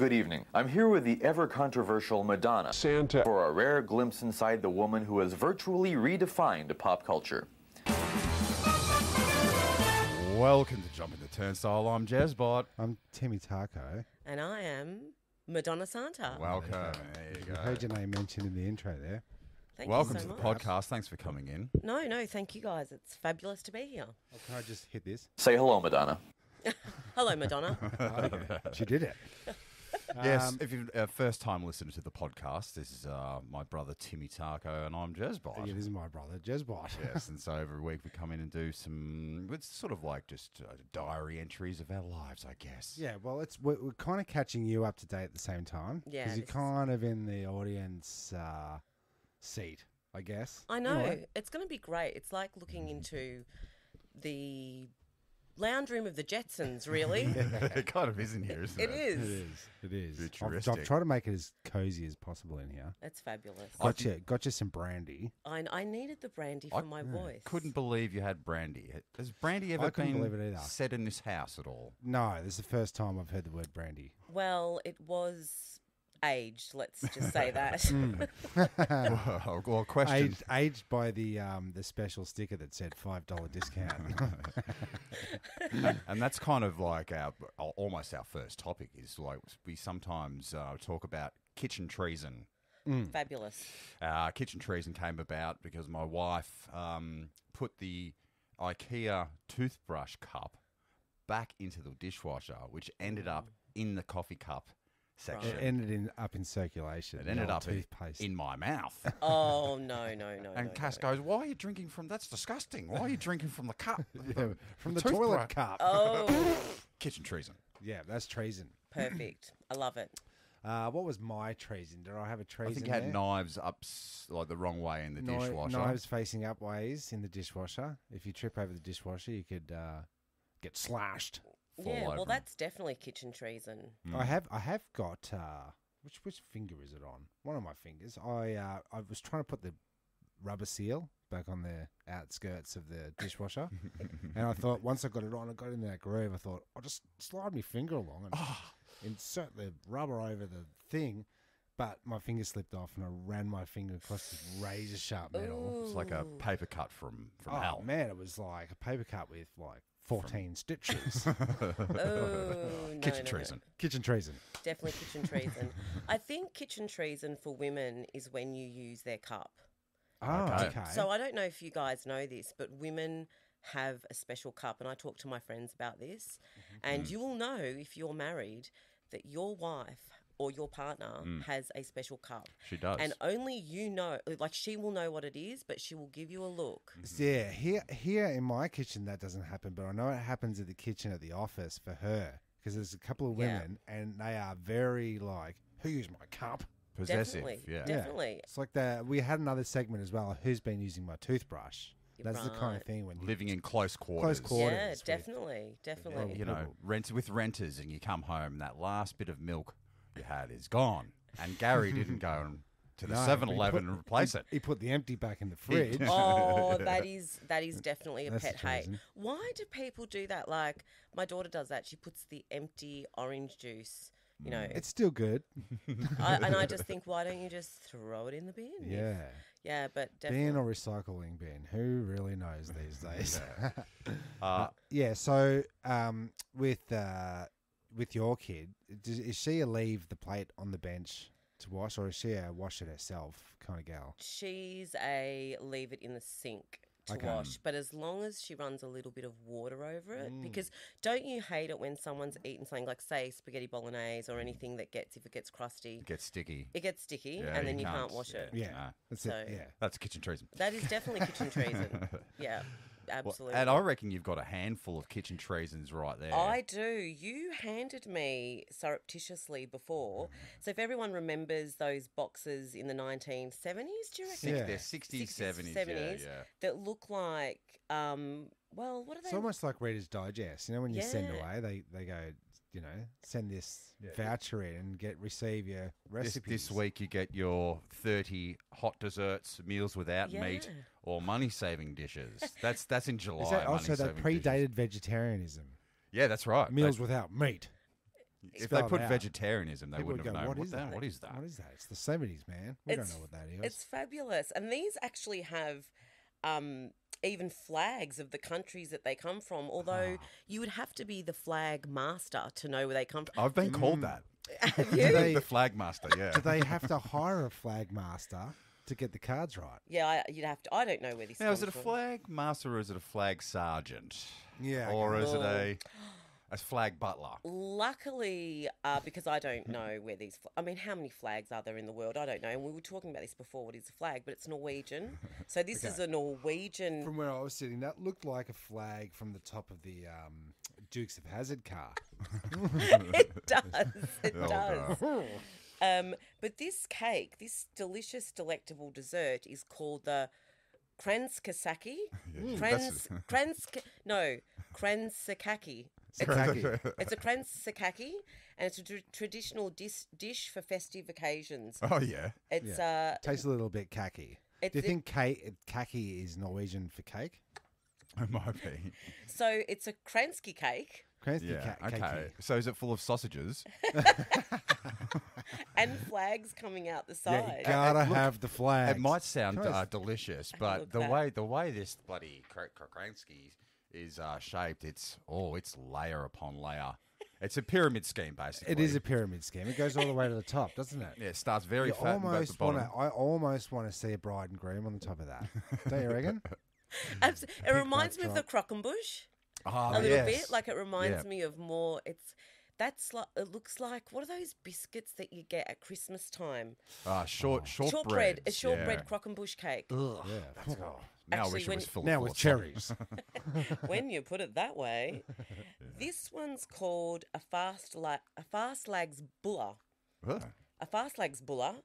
Good evening. I'm here with the ever controversial Madonna Santa. for a rare glimpse inside the woman who has virtually redefined pop culture. Welcome to Jumping the Turnstile. I'm Jezbot. I'm Timmy Taco. And I am Madonna Santa. Welcome. There you I go. heard your name mentioned in the intro there. Thank Welcome you so to the much. podcast. Thanks for coming in. No, no, thank you guys. It's fabulous to be here. Oh, can I just hit this? Say hello, Madonna. Hello, Madonna. she did it. yes, Um, if you're a first time listener to the podcast, this is uh, my brother Timmy Taco, and I'm Jezbot. Yeah, this is my brother, Jezbot. yes, and so every week we come in and do some, it's sort of like just uh, diary entries of our lives, I guess. Yeah, well, it's we're, we're kind of catching you up to date at the same time. Yeah, because you're this is- kind of in the audience uh, seat, I guess. I know. a way. It's going to be great. It's like looking into the lounge room of the Jetsons, really. it kind of is in here, isn't it? it It is. is. It is. I've, I've tried to make it as cozy as possible in here. That's fabulous. Got you, got you some brandy. I, I needed the brandy I for my voice. Couldn't believe you had brandy. Has brandy ever couldn't been believe it either. said in this house at all? No, this is the first time I've heard the word brandy. Well, it was aged, let's just say that. Mm. well, well, question. Aged, aged by the um, the special sticker that said five dollar discount. and that's kind of like our almost our first topic is like we sometimes uh, talk about kitchen treason. fabulous. Uh, kitchen treason came about because my wife um, put the IKEA toothbrush cup back into the dishwasher, which ended up in the coffee cup section. it ended in up in circulation. It ended up in, toothpaste. in my mouth. Oh, no, no, no. And no, Cass no. goes, "Why are you drinking from? That's disgusting. Why are you drinking from the cup? Yeah, from the, toothbrush." toilet cup. Oh, Kitchen treason. Yeah, that's treason. perfect. I love it. Uh, what was my treason? Did I have a treason? I think you had there? knives up like the wrong way in the Kni- dishwasher. Knives facing up ways in the dishwasher. If you trip over the dishwasher, you could uh, get slashed. Fall yeah, over well, 'em. that's definitely kitchen treason. I have I have got uh, which which finger is it on? One of my fingers. I uh, I was trying to put the rubber seal back on the outskirts of the dishwasher, and I thought once I got it on, I got in that groove. I thought I'll just slide my finger along and insert the rubber over the thing. But my finger slipped off, and I ran my finger across this razor sharp metal. It's like a paper cut from from Oh hell. man, it was like a paper cut with like fourteen stitches. Oh, no, Kitchen no, no. treason. Kitchen treason. Definitely kitchen treason. I think kitchen treason for women is when you use their cup. Oh, Okay. okay. So I don't know if you guys know this, but women have a special cup, and I talk to my friends about this. Mm-hmm. And mm. you will know if you're married that your wife or your partner mm. has a special cup. She does. And only you know, like she will know what it is, but she will give you a look. Mm-hmm. Yeah, here here in my kitchen that doesn't happen, but I know it happens at the kitchen at the office for her because there's a couple of Yeah. women and they are very like, "Who used my cup?" Possessive. Definitely, Yeah. Yeah. definitely. It's like that. we had another segment as well. Who's been using my toothbrush? That's the kind of thing when Living in close quarters. Close quarters. Yeah, with- definitely, definitely. You know, rent with renters, and you come home, that last bit of milk you had is gone. And Gary didn't go and- to the No, 7 he Eleven put- and replace he, it. He put the empty back in the fridge. Oh, that is that is definitely a That's pet the hate. treason. Why do people do that? Like my daughter does that. She puts the empty orange juice. You know, it's still good. I, and I just think, why don't you just throw it in the bin? Yeah. yeah, but definitely. Bin or recycling bin? Who really knows these days? Uh, Yeah. So, um, with uh, with your kid, does, is she a leave the plate on the bench to wash, or is she a wash it herself kind of gal? She's a leave it in the sink to Okay. wash, but as long as she runs a little bit of water over it, Mm. because don't you hate it when someone's eaten something like, say, spaghetti bolognese or anything that gets, if it gets crusty, it gets sticky. it gets sticky Yeah, and then you you can't can't- wash it. Yeah, No. that's So- it. Yeah. That's kitchen treason. That is definitely kitchen treason. Yeah, Well, absolutely. and I reckon you've got a handful of kitchen treasons right there. I do. You handed me surreptitiously before. So if everyone remembers those boxes in the 1970s, do you reckon? think Yeah. they're 60s, 60s, 70s. Yeah, yeah. That look like, um, well, what are they? It's almost like Reader's Digest. You know, when you send away, they, they go, you know, send this voucher in and get receive your This, recipes. this week you get your 30 hot desserts, meals without meat, or money-saving dishes. That's that's in July. Is that also that money-saving dishes. predated vegetarianism? Yeah, that's right. Meals They- without meat. If they put out. vegetarianism, they wouldn't would have go, known. what is the- that? What is that? What is that? It's the 70s, man. We It's- don't know what that is. It's fabulous. And these actually have um, even flags of the countries that they come from, although Ah. you would have to be the flag master to know where they come from. I've been called that. Have you? they, the flag master, yeah. do they have to hire a flag master to get the cards right? yeah, I, you'd have to. I don't know where this Now, is comes it a flag master or is it a flag sergeant? Yeah, Or okay. is it a a flag butler? Luckily, uh, because I don't know where these. Fl- I mean, how many flags are there in the world? I don't know. And we were talking about this before. What is a flag? But it's Norwegian. So this is a Norwegian. From where I was sitting, that looked like a flag from the top of the um, Dukes of Hazzard car. it does. It Oh, does. Um, but this cake, this delicious, delectable dessert, is called the kranskasaki. that's- Krans, kransk, no, kranskaki. Sakaki. It's a kranskaki, and it's a tr- traditional dis- dish for festive occasions. Oh yeah. It's uh, Tastes a little bit khaki. Do you it- think cake, khaki is Norwegian for cake? It might be. so it's a kransky cake Kransky Yeah. ca- Okay. khaki. So is it full of sausages? and flags coming out the Yeah, side. you gotta have the flag. It might sound Can I uh, s- delicious, look but the that. way the way this bloody Kransky is uh, shaped, it's oh, it's layer upon layer. It's a pyramid scheme, basically. It is a pyramid scheme. It goes all the way to the top, doesn't it? Yeah, it starts very You fat and at the almost bottom. want to. I almost want to see a bride and groom on the top of that. Don't you reckon? Abs- it reminds me of the backdrop. Croquembouche Oh, a little yes. bit. Like it reminds Yeah. me of more. It's that's like it looks like what are those biscuits that you get at Christmas time? Ah, short shortbread. Shortbread, a shortbread yeah. Croquembouche cake. Ugh, Yeah. that's Oh, now I Actually, wish it was full Now full with cherries. when you put it that way, this one's called a fast la- a fast lags bulla, Huh. a fast lags bulla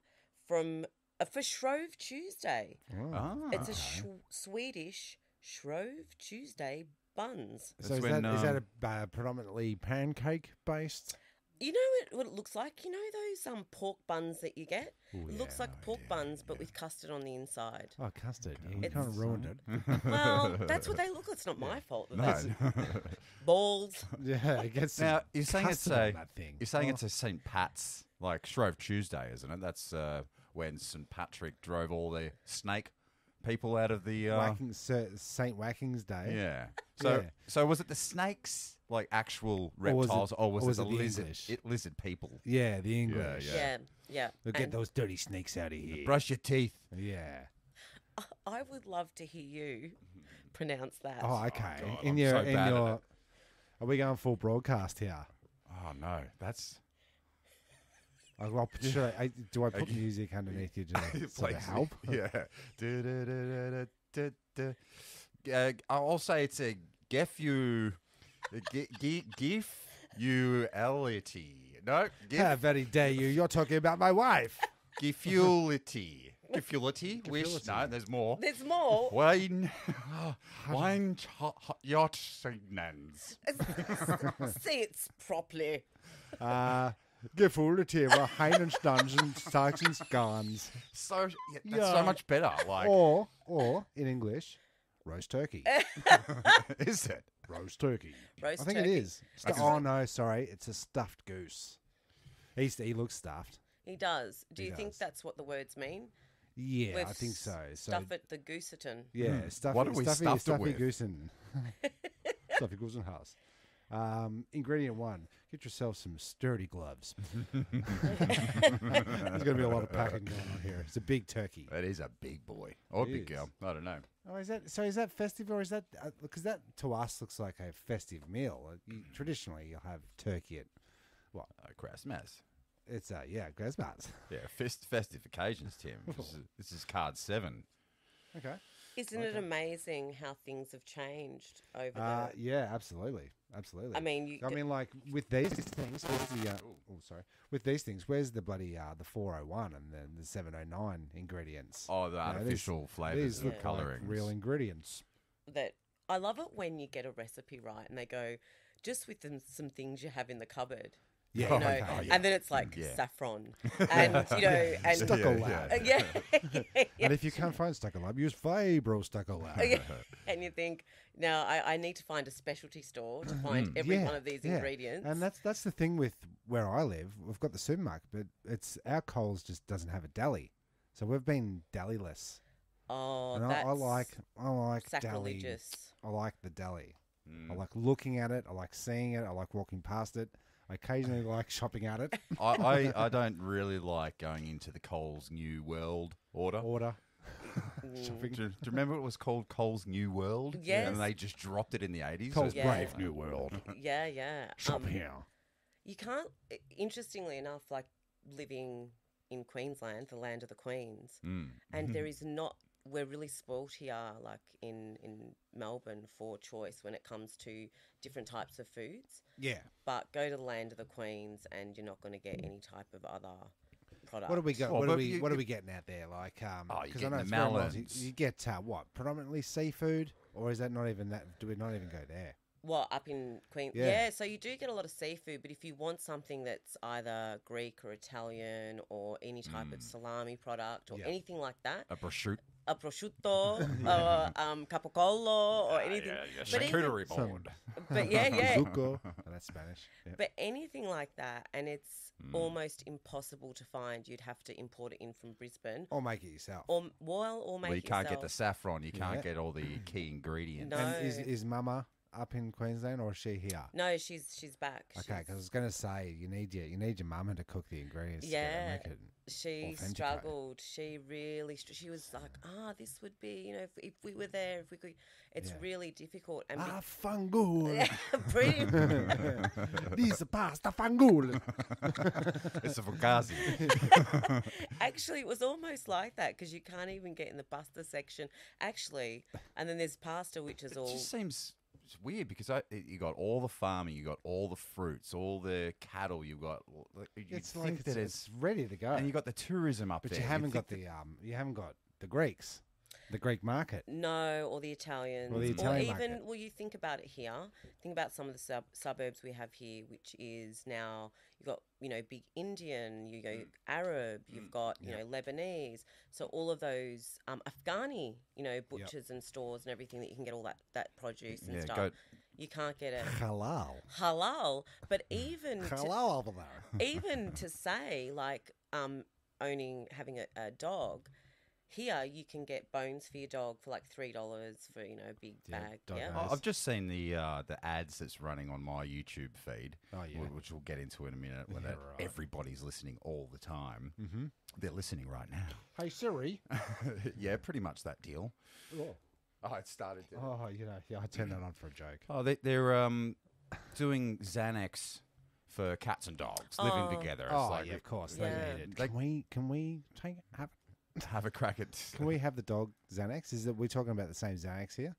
from uh, for Shrove Tuesday. Ah, It's a sh- Swedish Shrove Tuesday buns. so is when, that um, a uh, predominantly pancake based? You know what, what it looks like? You know those um pork buns that you get? it looks like pork buns, but with custard on the inside. Oh, custard. Yeah, you It's- kind of ruined it. Well, that's what they look. Like. It's not my fault. That No. that's balls. Yeah, it gets now you're saying it's a that thing. you're saying Oh. it's a St. Pat's like Shrove Tuesday, isn't it? That's uh, when St. Patrick drove all the snake people out of the uh, Whacking, Sir- Saint Whacking's Day. yeah. So Yeah. so was it the snakes like actual Or was it- reptiles, or was, or was it it the the lizard English? it, lizard people? Yeah, the English. Yeah. Yeah, yeah. They'll get And those dirty snakes out of here. Brush your teeth. Yeah. I would love to hear you pronounce that. Oh, okay. God, in I'm your so in bad at your. Are we going full broadcast here? Oh no, that's I'll, I'll put, should I, I, do I put music underneath you to sort of Please. help? Yeah. Uh, I'll say it's a gif you, gi- gi- gif you No, gif How very dare you? You're talking about my wife. gifulity. Gifulity. Wish. No, there's more. There's more. Wine, wine, ch- yacht, signans. Say it properly. Uh, Gefühlete were Heinenstangen, Saxons, Gans. So yeah, that's Yeah. so much better. Like, Or, or, in English, roast turkey. is it? Roast turkey. Roast I think turkey. it is. Stu- oh, no, sorry. It's a stuffed goose. He's, he looks stuffed. He does. Do He you think does. that's what the words mean? Yeah, I think so. So Stuff it the gooseton. Yeah, hmm. stuffy, What have we stuffy, stuffed it stuffy with? goosen. stuffy goosen house. Um, ingredient one: get yourself some sturdy gloves. There's going to be a lot of packing going on here. It's a big turkey. That is a big boy or a It big is. girl. I don't know. Oh, is that so? Is that festive or is that because that to us looks like a festive meal? Uh, You, traditionally, you'll have turkey at what? Uh, Christmas. It's uh yeah, Christmas. Yeah, fest- festive occasions, Tim. This is, this is card seven. Okay. Isn't it amazing how things have changed over Uh, the? yeah, absolutely, absolutely. I mean, you, I mean, like with these things, where's the uh, oh sorry, with these things, where's the bloody uh, the four hundred one and then the seven hundred nine ingredients? Oh, the You know, these- artificial flavors These and look like colorings. real ingredients. that I love it when you get a recipe right and they go just with them, some things you have in the cupboard. Yeah, you know, okay. Oh, yeah. and then it's like Yeah. saffron, and you know, and Stucco lab. Yeah, And if you can't find Stucco lab, use Fabro Stucco lab. And you think now I, I need to find a specialty store to find every one of these yeah. ingredients. And that's that's the thing with where I live. We've got the supermarket, but it's our Coles just doesn't have a deli, so we've been deliless. oh, and I, that's I like I like deli. sacrilegious. I like the deli. I Mm. like looking at it. I like seeing it. I like walking past it. I occasionally like shopping at it. I, I, I don't really like going into the Coles New World order. Order. Shopping. Do, do you remember it was called Coles New World? Yes. And they just dropped it in the 80s. Coles Yeah. Brave New World. Yeah, yeah. Shop Um, here. You can't. Interestingly enough, like living in Queensland, the land of the queens, Mm. and there is not. We're really spoilt here, like in in Melbourne, for choice when it comes to different types of foods. Yeah. But go to the land of the queens, and you're not going to get any type of other product. What do we got? Well, what are we you- What are we getting out there? Like, um, Oh, you're 'cause getting I know the it's very mild. You, you get uh, what? Predominantly seafood, or is that not even that? Do we not even go there? What up in Queen? Yeah. Yeah. so you do get a lot of seafood, but if you want something that's either Greek or Italian or any type of salami product or Yeah. anything like that, A prosciutto. A prosciutto or um, capocollo or anything. but, even, charcuterie Some- board. but yeah, yeah. Zucco. Oh, that's Spanish. Yeah. But anything like that, and it's almost impossible to find. You'd have to import it in from Brisbane, Or make it yourself. or well, or make Well, you can't get the saffron. You can't Yeah. get all the key ingredients. No. And is is Mama up in Queensland or is she here? No, she's she's back. Okay, because I was going to say you need your you need your mama to cook the ingredients. Yeah. make it- she struggled. She really, str- she was like, ah, this would be, you know, if, if we were there, if we could. It's Yeah. really difficult and Ah, fangul. be- pretty. this pasta fangul. it's a fugazi. Actually, it was almost like that because you can't even get in the pasta section. Actually, and then there's pasta, which is It all. just seems it's weird because I, you got all the farming, you got all the fruits, all the cattle. You've got. You it's think like it's, that it's ready to go. and you got the tourism up but there. you haven't think got the um you haven't got the Greeks, the Greek market. No, or the Italians, Or the Italian even market. well, you think about it here. Think about some of the sub- suburbs we have here, which is now you've got you know big Indian, you go Mm. Arab, you've got you know Lebanese. So all of those um, Afghani, you know, butchers and stores and everything that you can get all that that produce and Yeah, stuff. You can't get it Halal. halal, but even to, Halal over there. even to say like um owning having a, a dog here you can get bones for your dog for like three dollars for you know a big Yeah, bag dog yeah. I- I've just seen the uh, the ads that's running on my YouTube feed, Oh, yeah. which we'll get into in a minute. When Yeah, that right. everybody's listening all the time. Mm-hmm. They're listening right now. Hey Siri. yeah, pretty much that deal. oh. Oh, it started. To... oh, you know, yeah, I turned that on for a joke. Oh, they, they're um, doing Xanax for cats and dogs living Oh. together. It's Oh, like yeah, of course they Yeah. need it. They- Can we? Can we take have? Have a crack at. Can we have the dog Xanax? Is that we're talking about the same Xanax here?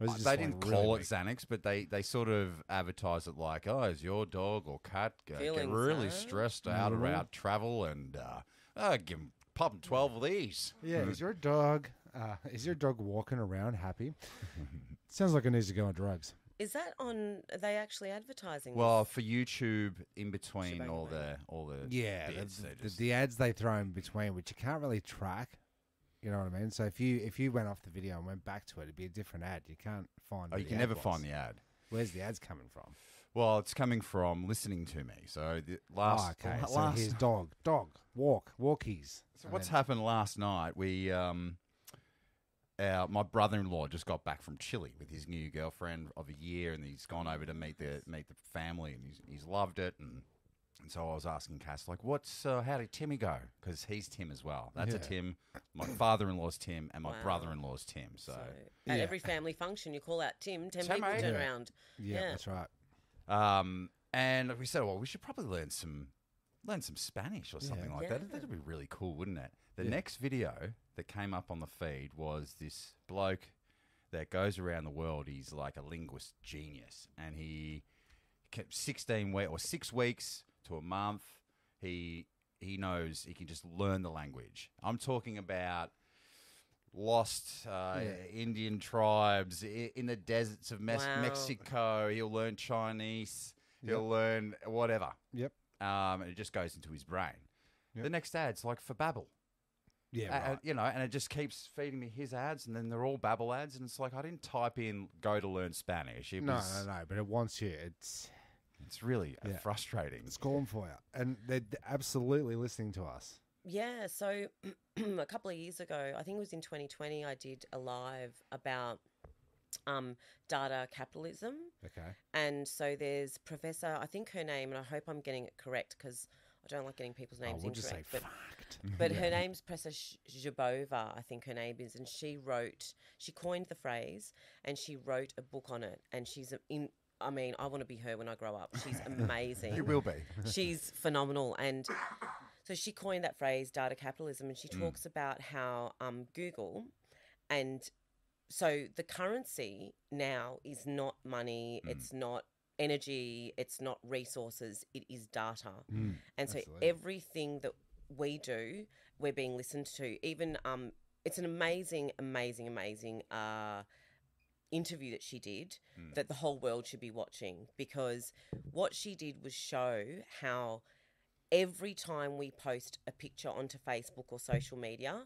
Or is it Uh, just they like didn't really call weak? it Xanax, but they, they sort of advertise it like, oh, is your dog or cat get Feeling really sad? stressed out Mhm. around travel and uh, uh, give 'em- pop 'em 12 of these. Yeah, is your dog? Uh, is your dog walking around happy? Sounds like it needs to go on drugs. Is that on are they actually advertising Well, this? for YouTube, in between Shebang all the all the Yeah, the, bits, they the, just- the ads they throw in between, which you can't really track. You know what I mean? So if you if you went off the video and went back to it, it'd be a different ad. You can't find. oh, you can never was. find the ad. Where's the ads coming from? Well, it's coming from listening to me. So the last, oh, okay. la- So last here's dog, dog, walk, walkies. So what's happened last night? We, um, our my brother-in-law just got back from Chile with his new girlfriend of a year, and he's gone over to meet the meet the family, and he's he's loved it. And and so I was asking Cass, like, what's uh, how did Timmy go? Because he's Tim as well. That's a Yeah. Tim. My father-in-law's Tim, and my Wow. brother-in-law's Tim. So, so Yeah. at every family function you call out Tim ten Timmy. people turn Yeah. around Yeah, Yeah. that's right. um, and we said, well, we should probably learn some learn some Spanish or Yeah. something like Yeah. that. That'd be really cool, wouldn't it? The Yeah. next video that came up on the feed was this bloke that goes around the world. He's like a linguist genius, and he kept sixteen weeks or six weeks to a month. He he knows he can just learn the language. I'm talking about lost uh, Yeah. Indian tribes in the deserts of Mes- Wow. Mexico. He'll learn Chinese. He'll learn whatever. Yep. um, and it just goes into his brain. Yep. The next ad's like for Babbel. Yeah, Uh, uh, you know, and it just keeps feeding me his ads, and then they're all Babbel ads, and it's like I didn't type in "go to learn Spanish." It no, was, no, no. But it wants you. It's It's really uh, Yeah. frustrating. it's calling for you, and they're absolutely listening to us. Yeah, so a couple of years ago, I think it was in 2020, I did a live about um, data capitalism. Okay. And so there's Professor, I think her name, and I hope I'm getting it correct because I don't like getting people's Oh, names we'll just say incorrect. but but her name's Sh- Zhibova, I think her name is, and she wrote, she coined the phrase, and she wrote a book on it. And she's in, I mean, I want to be her when I grow up. She's amazing. It will be. She's phenomenal. And so she coined that phrase, data capitalism, and she talks about how um, Google and so the currency now is not money, it's not energy, it's not resources, it is data. Mm, and so absolutely. everything that we do, we're being listened to. Even um, it's an amazing, amazing, amazing uh, interview that she did that the whole world should be watching because what she did was show how every time we post a picture onto Facebook or social media,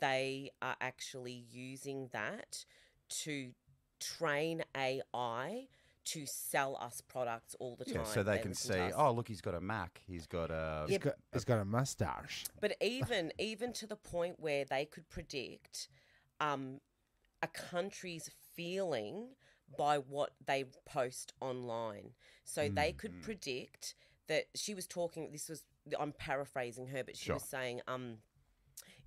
they are actually using that to train AI to sell us products all the time. Yeah, so they can listen see. Oh, look, he's got a Mac. He's got a. He's got, he's got a mustache. But even even to the point where they could predict um, a country's feeling by what they post online. So Hmm, they could predict that she was talking. This was I'm paraphrasing her, but she was saying. Um,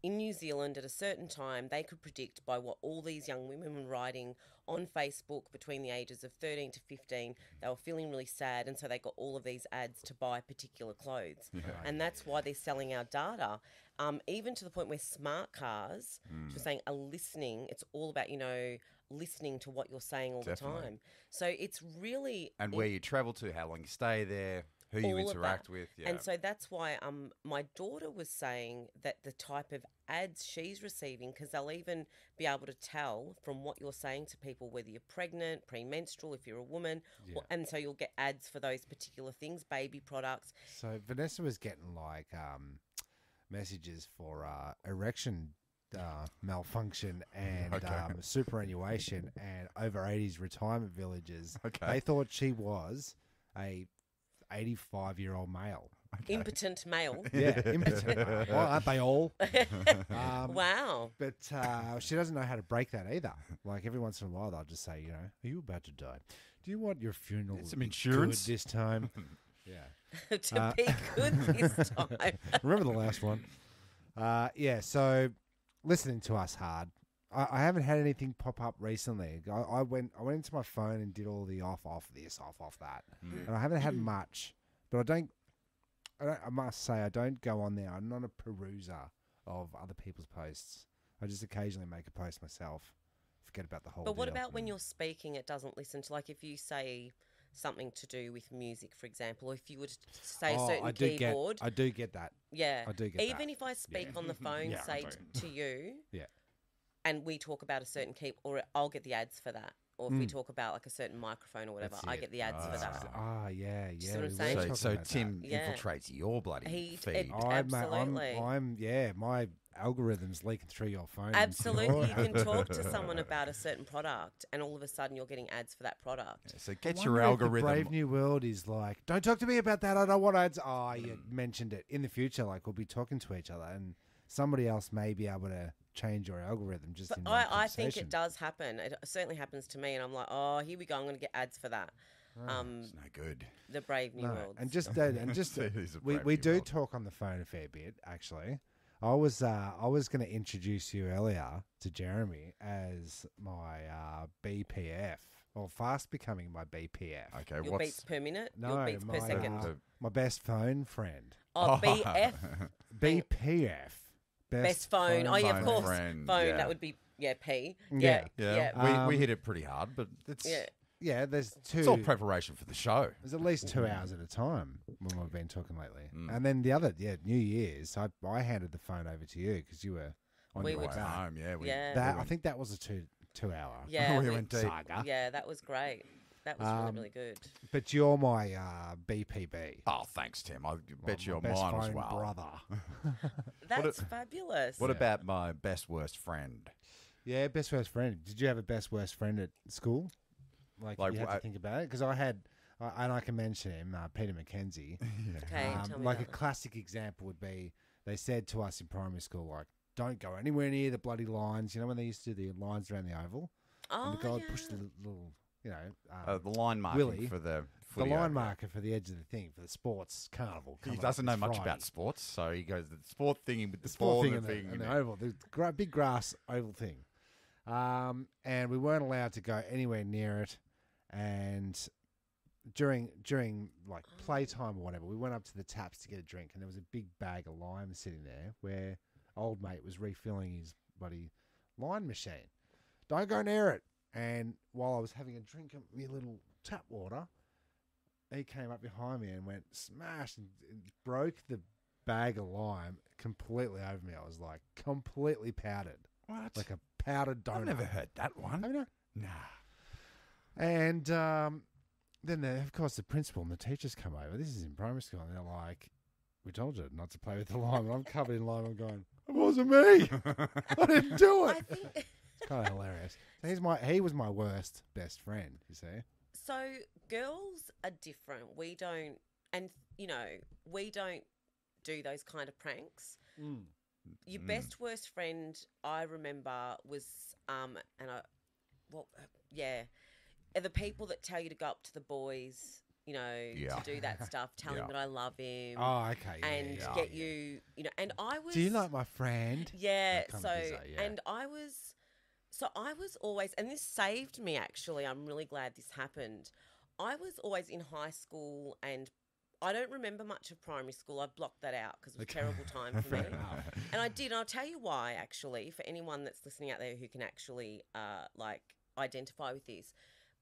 in New Zealand, at a certain time, they could predict by what all these young women were writing on Facebook between the ages of 13 to 15. They were feeling really sad, and so they got all of these ads to buy particular clothes. And that's why they're selling our data. Um, even to the point where smart cars, she was saying, are listening. It's all about, you know, listening to what you're saying all Definitely. the time. So it's really. and it- where you travel to, how long you stay there, who you interact with. Yeah. And so that's why um my daughter was saying that the type of ads she's receiving because they'll even be able to tell from what you're saying to people whether you're pregnant, premenstrual, if you're a woman, or, and so you'll get ads for those particular things, baby products. So Vanessa was getting like um, messages for uh, erection uh, malfunction and Okay. um, superannuation and over 80s retirement villages. Okay. They thought she was a 85 year old male. Impotent male. Yeah, impotent. male. well, aren't they all? Um, wow. But uh, she doesn't know how to break that either. Like every once in a while, they'll just say, you know, are you about to die? Do you want your funeral Some insurance? good this time? yeah. to Uh, be good this time. Remember the last one? Uh, yeah. So listening to us hard. I, I haven't had anything pop up recently. I, I went I went into my phone and did all the off off this off off that, hmm. and I haven't had mm. much. But I don't. I, don't, I must say I don't go on there. I'm not a peruser of other people's posts. I just occasionally make a post myself. Forget about the whole. But what deal. about when hmm. you're speaking, it doesn't listen to, like, if you say something to do with music, for example, or if you would say a Oh, certain I do keyboard. Get, I do get that. Yeah. I do get Even that. if I speak on the phone, Yeah, say t- to you, Yeah. And we talk about a certain key, or I'll get the ads for that. Or if we talk about like a certain microphone or whatever, Mm. I get the ads for that. Ah, yeah, yeah. what I'm saying? so, so about that. Tim Yeah. infiltrates your bloody He- feed. it- I'm, uh, I'm, Absolutely. I'm, yeah, my algorithm's leaking through your phone. Absolutely, you can talk to someone about a certain product, and all of a sudden you're getting ads for that product. so get wonder your if the algorithm. Brave New World is like, don't talk to me about that. I don't want ads. Oh, you mentioned it. In the future, like we'll be talking to each other, and somebody else may be able to change your algorithm just But in one I, I think it does happen. It certainly happens to me, and I'm like, oh, here we go. I'm going to get ads for that. Um, It's no good. the Brave New No, World. and just uh, and just It is a we, we do World. talk on the phone a fair bit actually. I was uh, I was going to introduce you earlier to Jeremy as my uh, BPF or fast becoming my BPF. Okay, your what's beats per minute, No, your beats my, per second. uh, my best phone friend. oh, BF, BPF. Best phone. Oh yeah, of course, friend, phone. yeah. That would be yeah, P. Yeah. Yeah, Yeah, yeah. we, Um, we hit it pretty hard, but it's yeah. Yeah, there's two. it's all preparation for the show. There's at least two hours at a time when we've been talking lately. Mm. And then the other, yeah, New Year's, I, I handed the phone over to you because you were on We your way Way home, yeah. We, Yeah. That I think that was a two two hour Yeah, we we- went deep. saga. Yeah, that was great. That was Um, really, really good. But you're my uh, BPB. Oh, thanks, Tim. I bet my you're best mine as well. brother. That's fabulous. What about my best worst friend? Yeah, best worst friend. Did you have a best worst friend at school? Like, Like you had wha- to think about it because I had, uh, and I can mention him, uh, Peter McKenzie. Okay, Um, tell me like a about that. classic example would be they said to us in primary school, like, don't go anywhere near the bloody lines. You know when they used to do the lines around the oval, Oh, and the guy would yeah. push the little, you know, um, Uh, the line marking Willie, for the the line over. marker for the edge of the thing for the sports carnival. He doesn't know much Friday. about sports, so he goes the sport thing with the, the sport ball thing and the thing. and the oval, the gra- big grass oval thing. Um, and we weren't allowed to go anywhere near it. And during during like playtime or whatever, we went up to the taps to get a drink, and there was a big bag of lime sitting there where old mate was refilling his bloody line machine. Don't go near it. And while I was having a drink of my little tap water, he came up behind me and went smash and, and broke the bag of lime completely over me. I was like completely powdered, What? like a powdered donut. I've never heard that one. I know. Nah. And um, then, the, of course, the principal and the teachers come over. This is in primary school, and they're like, "We told you not to play with the lime." And I'm covered in lime. I'm going, "It wasn't me. I didn't do I it." Kind of hilarious. So he's my he was my worst best friend. You see? so. Girls are different. We don't, and you know, we don't do those kind of pranks. Your Mm. best worst friend, I remember, was um, and I, well, yeah, are the people that tell you to go up to the boys, you know, Yeah. to do that stuff, tell Yeah. him that I love him, Oh, okay. yeah, and get you, you know, and I was. Do you like my friend? Yeah. So, of bizarre, yeah. and I was, so I was always, and this saved me actually. I'm really glad this happened. I was always in high school, and I don't remember much of primary school. I blocked that out because it was a terrible time for me. And I did. And I'll tell you why, actually, for anyone that's listening out there who can actually uh, like identify with this.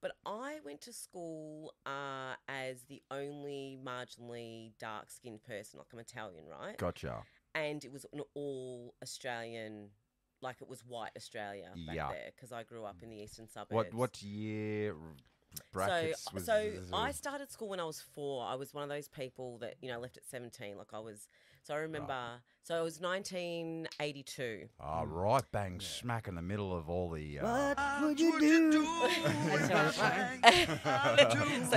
But I went to school uh, as the only marginally dark skinned person, like I'm Italian, right? Gotcha. and it was an all Australian, like it was white Australia back Yeah. there because I grew up in the eastern suburbs. What what year brackets so, was so this? I started school when I was four. I was one of those people that you know left at seventeen. Like I was, so I remember. So it was nineteen eighty two. Oh, right, bang smack in the middle of all the. Uh, would you do? so you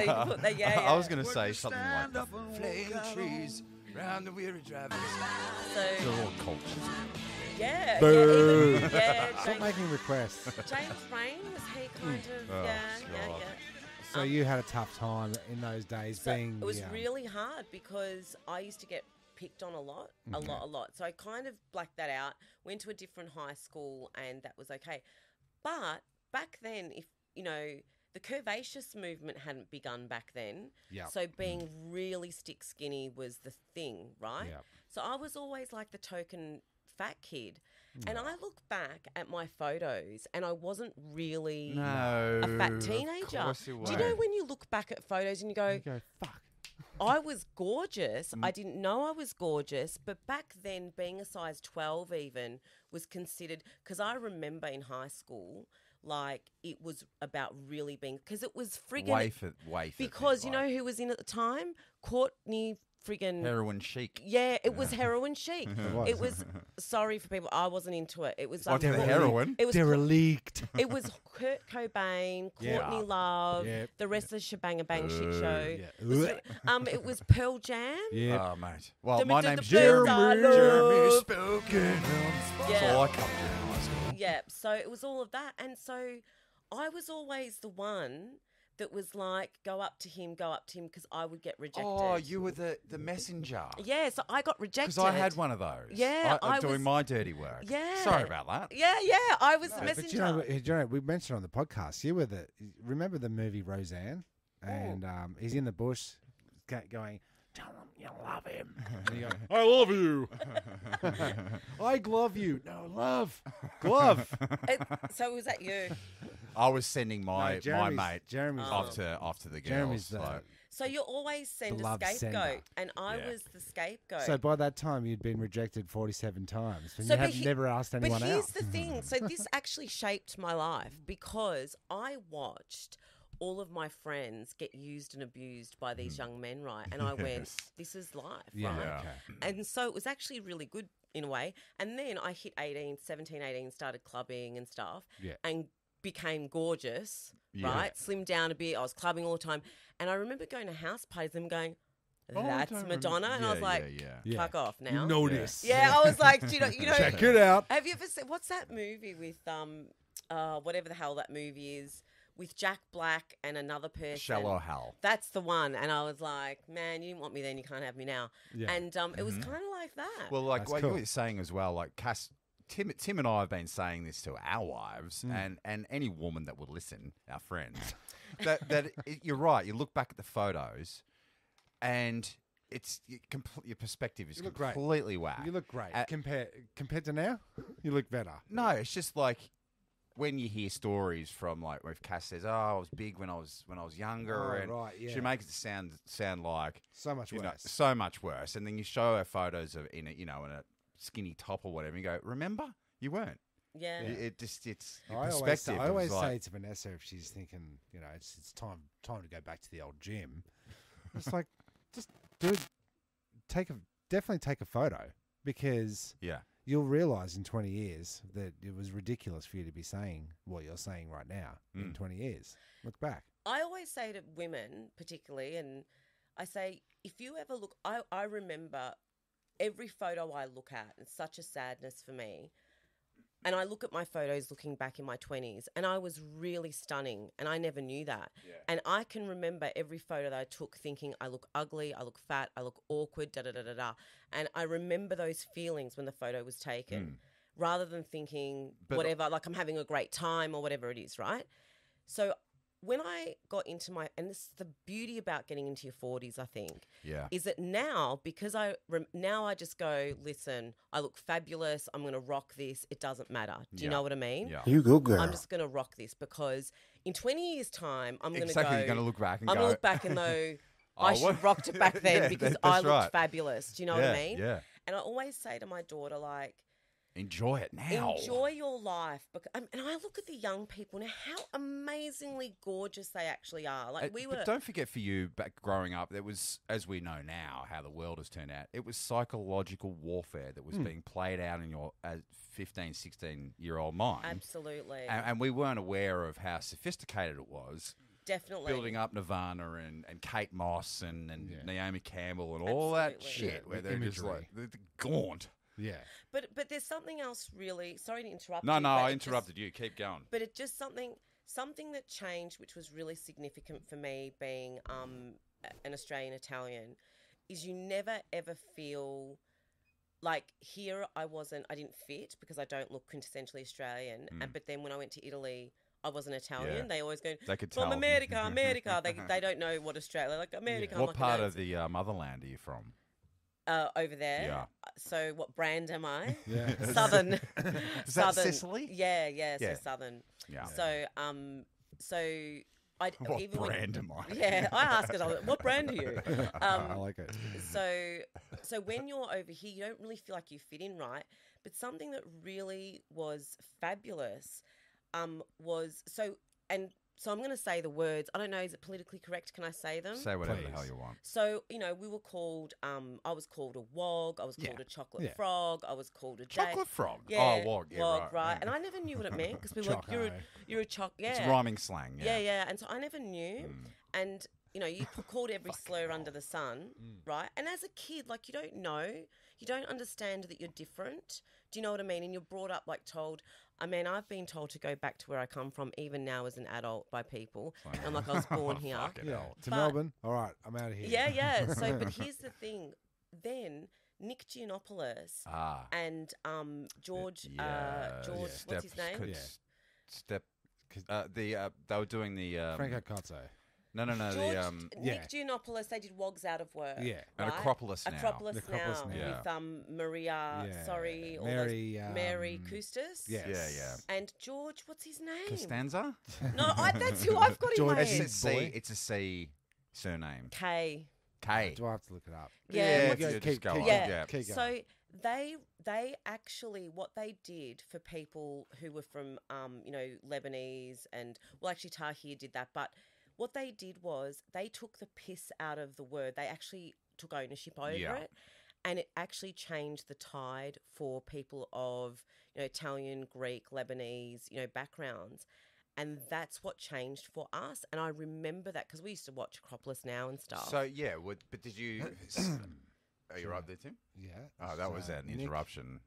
can put that, yeah, yeah. I was going to say something like that. Flame trees round the weary drivers. They're so all cultures. Yeah, Boo. yeah, even, yeah. Stop James, making requests. James Rain was he kind mm. of Oh, yeah, yeah, God. yeah. So um, you had a tough time in those days, So being it was yeah. really hard because I used to get picked on a lot, a mm-hmm. lot, a lot. So I kind of blacked that out. Went to a different high school, and that was okay. But back then, if you know, the curvaceous movement hadn't begun back then. Yeah. So mm. being really stick skinny was the thing, right? Yep. So I was always like the token fat kid. And I look back at my photos and I wasn't really No. a fat of teenager. course you Do you know weren't. when you look back at photos and you go, You go fuck. I was gorgeous. Mm. I didn't know I was gorgeous, but back then, being a size 12 even was considered because I remember in high school, like it was about really being because it was friggin' Wafer, wafer. because you know who was in at the time? Courtney friggin' heroin chic. yeah, it was heroin chic. was. it was sorry for people. I wasn't into it. It was Not um, the heroin. It was Derelict. it was Kurt Cobain, Yeah. Courtney Love, Yep. the rest of the shebang bang shit show. yeah. It was- um, it was Pearl Jam. yeah. Oh, mate. Well, Them my do the name's blues Jeremy. I Jeremy love. Spoken. That's Yeah. all I covered in high school. Yeah, so it was all of that, and so I was always the one that was like, go up to him, go up to him, because I would get rejected. Oh, you were the, the messenger. Yeah, so I got rejected. Because I had one of those. Yeah, I, I doing was- my dirty work. Yeah. Sorry about that. Yeah, yeah, I was the But messenger. you know, you know, we mentioned on the podcast. You were the. Remember the movie Roxanne, and um, he's in the bush, going, "Tell him you love him." And you go, "I love you." I glove you. No love, glove. It- so was that you? I was sending my, my Jeremy's- mate Jeremy's off the- to off to the girls. Jeremy's the- so- So you always send a love scapegoat, sender. and I Yeah. was the scapegoat. So by that time, you'd been rejected forty-seven times, and So, you but had he- never asked anyone But here's out. the thing. So this actually shaped my life because I watched all of my friends get used and abused by these young men, right? And I went, this is life, Yeah. right? Yeah. Okay. And so it was actually really good in a way. And then I hit 18, 17, 18, started clubbing and stuff Yeah. and became gorgeous, Yeah. right? Slimmed down a bit. I was clubbing all the time. And I remember going to house parties and going, Oh, I that's don't remember- Madonna. And I was Yeah, like, yeah, yeah. Yeah. fuck off now. You notice. Yeah, I was like, do you know, you know, Check it out. have you ever seen what's that movie with um, uh, whatever the hell that movie is with Jack Black and another person? Shallow Hal. That's the one, and I was like, man, you didn't want me then, you can't have me now. Yeah. And um, it was kind of like that. Well, like That's what cool. you're saying as well, like Cass, Tim, Tim and I have been saying this to our wives Mm. and, and any woman that would listen, our friends, that that it, you're right. You look back at the photos, and it's you compl- your perspective is You look great. completely whack. You look great Uh, compared compared to now. You look better. no, it's just like when you hear stories from like where Cass says, "Oh, I was big when I was when I was younger," Oh, and right, yeah. she makes it sound sound like So much you worse. know, so much worse. And then you show her photos of in a you know in a skinny top or whatever. And you go, remember you weren't. yeah. It, it just it's your I perspective. say, I always like, say to Vanessa if she's thinking, you know, it's it's time time to go back to the old gym. It's like, just do it. Take a definitely take a photo because yeah, you'll realize in 20 years that it was ridiculous for you to be saying what you're saying right now in Mm. 20 years. Look back. I always say to women, particularly, and I say, if you ever look, I, I remember every photo I look at, it's such a sadness for me. And I look at my photos looking back in my 20s, and I was really stunning, and I never knew that. And I can remember every photo that I took thinking, I look ugly, I look fat, I look awkward, da da da da da. And I remember those feelings when the photo was taken, hmm. rather than thinking, But- uh, whatever, like I'm having a great time or whatever it is, right? So when I got into my, and this is the beauty about getting into your 40s, I think, yeah. is that now because I now I just go, listen, I look fabulous. I'm going to rock this. It doesn't matter. Do you Yeah. know what I mean? Yeah. You go, girl. I'm just going to rock this because in 20 years' time, I'm going to Exactly. go. You're going to look back and I'm going to look back and go, Oh, I should what- have rocked it back then Yeah, because that- I looked right. fabulous. Do you know yeah, what I mean? Yeah. And I always say to my daughter, like, Enjoy it now. enjoy your life. Because, and I look at the young people now, how amazingly gorgeous they actually are. Like Uh, we but were. don't forget for you back growing up, there was, as we know now, how the world has turned out. It was psychological warfare that was being played out in your uh, 15, 16 year old mind. Absolutely. And, and we weren't aware of how sophisticated it was. Definitely. building up Nirvana and, and Kate Moss and, and Yeah. Naomi Campbell and all that Absolutely. shit Yeah, where the they're just like they're, they're gaunt. Yeah. But but there's something else really. Sorry to interrupt. No, you, no, I it just- interrupted you. Keep going. But it just something something that changed, which was really significant for me, being um, an Australian Italian, is you never ever feel like here I wasn't. I didn't fit because I don't look quintessentially Australian. And but then when I went to Italy. I wasn't Italian. Mm. Yeah. They always go They could from tell. America, America. they, they don't know what Australia like. America. I'm what like, part "No, of the uh, motherland are you from? Uh, over there? Yeah. So what brand am I? Yeah. Southern. Is that Southern. Sicily? Yeah, yeah, Yeah. so southern. Yeah. So um so I What even when- brand am I? Yeah, I ask it. What brand are you? I Um, like it. so so when you're over here, you don't really feel like you fit in, right? But something that really was fabulous um, was so and so I'm going to say the words. I don't know. Is it politically correct? Can I say them? Say whatever the hell you want. So you know, we were called. Um, I was called a wog. I was Yeah. called a chocolate Yeah. frog. I was called a day- Chocolate frog. Yeah, oh, wog. Yeah, wog, right. And I never knew what it meant because people were like, you're a, Choco. you're a choc. Yeah, It's rhyming slang. yeah, Yeah. yeah. And so I never knew. Mm. And you know, you called every slur under the sun, Mm. right? And as a kid, like you don't know, you don't understand that you're different. Do you know what I mean? And you're brought up like told. I mean, I've been told to go back to where I come from, even now as an adult, by people. I'm like, I was born here. Yeah. To But- Melbourne. All right. I'm out of here. Yeah, yeah. So, but here's the thing. Then Nick Giannopoulos Ah. and um, George, yeah, uh, George, Step- what's his name? could Yeah. Step. Uh, the uh, they were doing the um, Franco Cozzo. No no no George, the um Yeah. Nick Giannopoulos, they did Wogs Out of Work. Yeah. an right? Acropolis now. Acropolis, Acropolis now, now. with um, Maria, Yeah. sorry, all Mary, those, Mary um, Coustas. Yes. Yeah, yeah. And George, what's his name? Costanza. No, I, that's who I've got in my It's Big a head. C. boy. It's a C surname. K. K. Do I have to look it up? Yeah, yeah, what's- just go on. Yeah. yeah. Keep going. So they they actually what they did for people who were from um, you know Lebanese and well actually Tahir did that, but what they did was they took the piss out of the word. They actually took ownership over Yeah. it. And it actually changed the tide for people of, you know, Italian, Greek, Lebanese, you know, backgrounds. And that's what changed for us. And I remember that because we used to watch Acropolis Now and stuff. So yeah, what, but did you? are oh, you right there, Tim? Yeah. Oh, that was an Nick, interruption.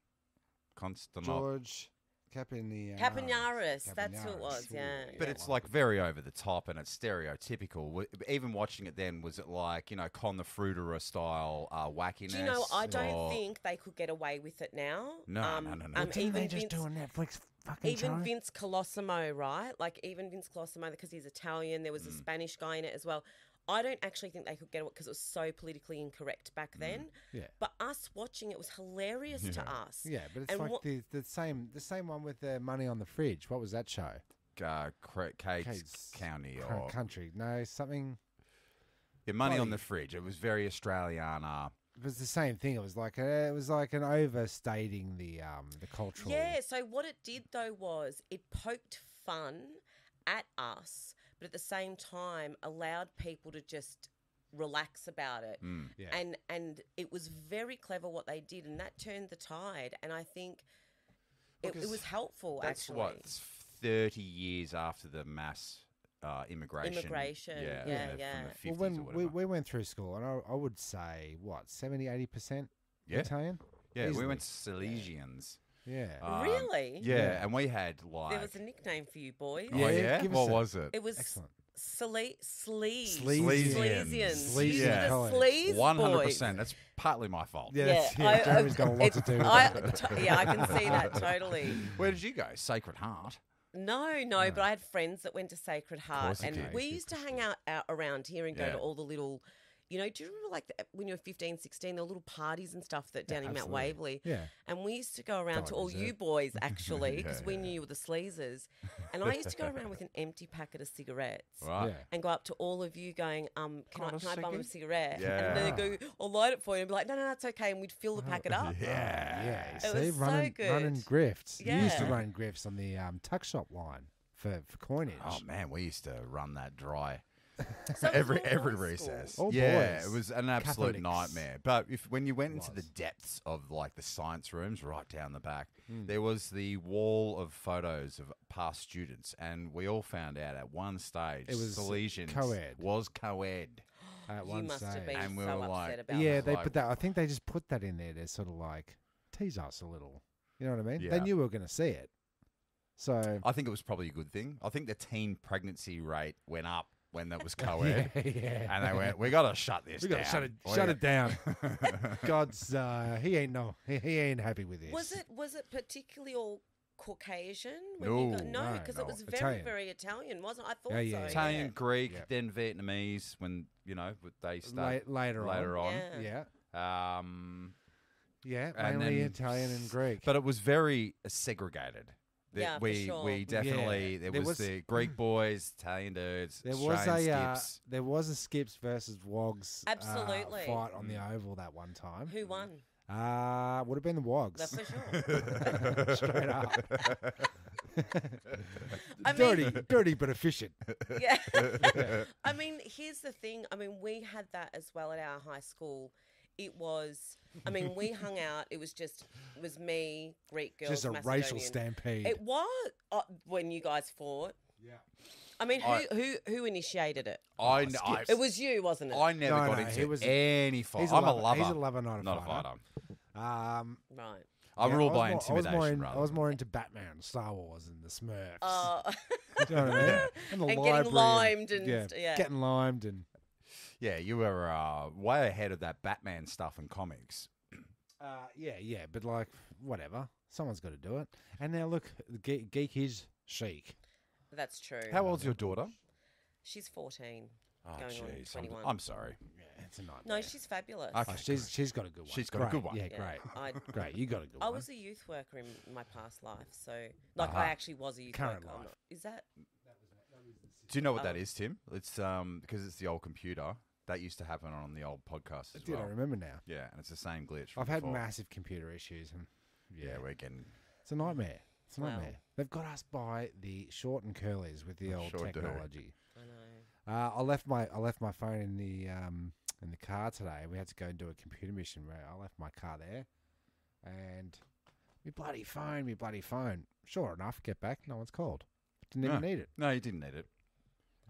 Constant. George Kapiniaris. Capinaris, that's who it was, Capinaris. yeah, But yeah. it's like very over the top and it's stereotypical. W- Even watching it then, was it like you know Con the Fruiterer style uh, wackiness? Do you know, I don't or- think they could get away with it now. No, um, no, no, no. Um, Well, Didn't even they just Vince, do a Netflix fucking even show? Vince Colosimo, right? Like even Vince Colosimo, because he's Italian. There was Mm. a Spanish guy in it as well. I don't actually think they could get it because it was so politically incorrect back Mm. then. Yeah. But us watching it was hilarious to us. Yeah, but it's And like what- the, the same the same one with the money on the fridge. What was that show? uh, Cra- Cade's Cade's County or country? No, something. yeah, money on the fridge. It was very Australian. Uh, It was the same thing. It was like a, it was like an overstating the um the cultural. Yeah, so what it did though was it poked fun at us, but at the same time allowed people to just relax about it. mm. Yeah. And and it was very clever what they did and that turned the tide and I think it, it was helpful That's actually. what thirty years after the mass uh, immigration. Immigration, yeah, yeah, from the- yeah. The Well, when we, we went through school, and I, I would say what 70 80 percent Yeah. Italian. yeah, we easily. went Salesians. Yeah. Um, Really? Yeah, Yeah. and we had like. There was a nickname for you boys. oh Yeah, yeah, give us what a- was it? It was Excellent. Sle- sleaze. Sleazians. Sleazians. Sleazians. You Yeah. sleaze 100%. That's partly my fault. Yeah, that's, yeah, I- Jeremy's got a lot to do with I- that. t- yeah, I can see that totally. Where did you go? Sacred Heart. No, no, but I had friends that went to Sacred Heart, and did. we used to hang out, out around here and go to all the little, you know, do you remember like the, when you were 15, 16, there were little parties and stuff that down in Mount. Waverley. Yeah. And we used to go around to Go on, all you dessert. boys actually, because Yeah, we yeah. knew you were the sleazers. And I used to go around with an empty packet of cigarettes. Right. Yeah. And go up to all of you, going, um, can, I, Got a can I bum a ciggy? cigarette? And then Yeah. they go, I'll light it for you, and be like, no, no, that's okay, and we'd fill the packet up. Yeah. Yeah, It see, was so running, running good. grifts. You used to run grifts on the um, tuck shop line for, for coinage. Oh man, we used to run that dry. So every every recess. All yeah, boys. it was an absolute Catholics. nightmare. But if when you went into the depths of like the science rooms, right down the back, Hmm. there was the wall of photos of past students, and we all found out at one stage It was Salesians co-ed. was co-ed. at You one must have stage. been And we so were upset like- about yeah, that. they like- put that. I think they just put that in there to sort of like tease us a little. You know what I mean? Yeah. They knew we were going to see it. So I think it was probably a good thing. I think the teen pregnancy rate went up when that was co-ed. yeah, yeah. And they went, "We got to shut this we down. got to shut it, We shut got- it down. God's, uh, he ain't no, he, he ain't happy with this. Was it was it particularly all Caucasian? When you got, No, no, no, because no. it was very Italian. very Italian, wasn't it? I thought Yeah, yeah, so. Italian, yeah. Greek, Yeah. then Vietnamese. When you know they start La- later, later on? on. Yeah. Yeah, Um, yeah, And mainly then- Italian and Greek. but it was very segregated. That Yeah, for we sure. we definitely there, There was, was- the Greek boys, Italian dudes, There was Australian a uh, there was a Skips versus Wogs uh, Absolutely. fight on the oval that one time. Who won? Uh would have been the Wogs. That's for sure. Straight up. I mean- dirty, dirty but efficient. yeah. I mean, here's the thing. I mean, we had that as well at our high school. It was. I mean, we hung out. It was just. It was me, Greek girls, Just a racial stampede. It was uh, when you guys fought. yeah. I mean, who I- who who initiated it? I, kn- I, It was you, wasn't it? I never No, got no, into he was- any fight. He's I'm lover, a lover. He's a lover, not a not a fighter. fighter. Um, right. I yeah, rule was by more- I was intimidation. more, in, rather I was than- more into Batman, Star Wars, and the Smurfs. Uh, Do you know what I mean? And, the And getting library limed and yeah, st- yeah. getting limed and Yeah, you were uh, way ahead of that Batman stuff in comics. uh, yeah, yeah. But like, whatever. Someone's got to do it. And now look, the geek, geek is chic. that's true. How old's your daughter? She's 14. Oh, Going on jeez. I'm, 21. I'm sorry. Yeah, it's a nightmare. No, she's fabulous. Okay. Oh, she's she's got a good one. She's got a Great. good one. Yeah, Yeah, great, I, great. You got a good one. I one. was a youth worker in my past life, so like Uh-huh. I actually was a youth Current worker. I'm life. not- Is that Do you know what that Oh. is, Tim? It's um because it's the old computer that used to happen on the old podcast as Dude, I well. remember now. Yeah, and it's the same glitch. from I've had before. massive computer issues, and Yeah, we're getting. it's a nightmare. It's a Wow. nightmare. They've got us by the short and curlies with the They old sure do. technology. I know. Uh, I left my I left my phone in the um, in the car today. We had to go and do a computer mission where I left my car there, and me bloody phone, me bloody phone. Sure enough, get back, no one's called. Didn't even No. need it. No, you didn't need it.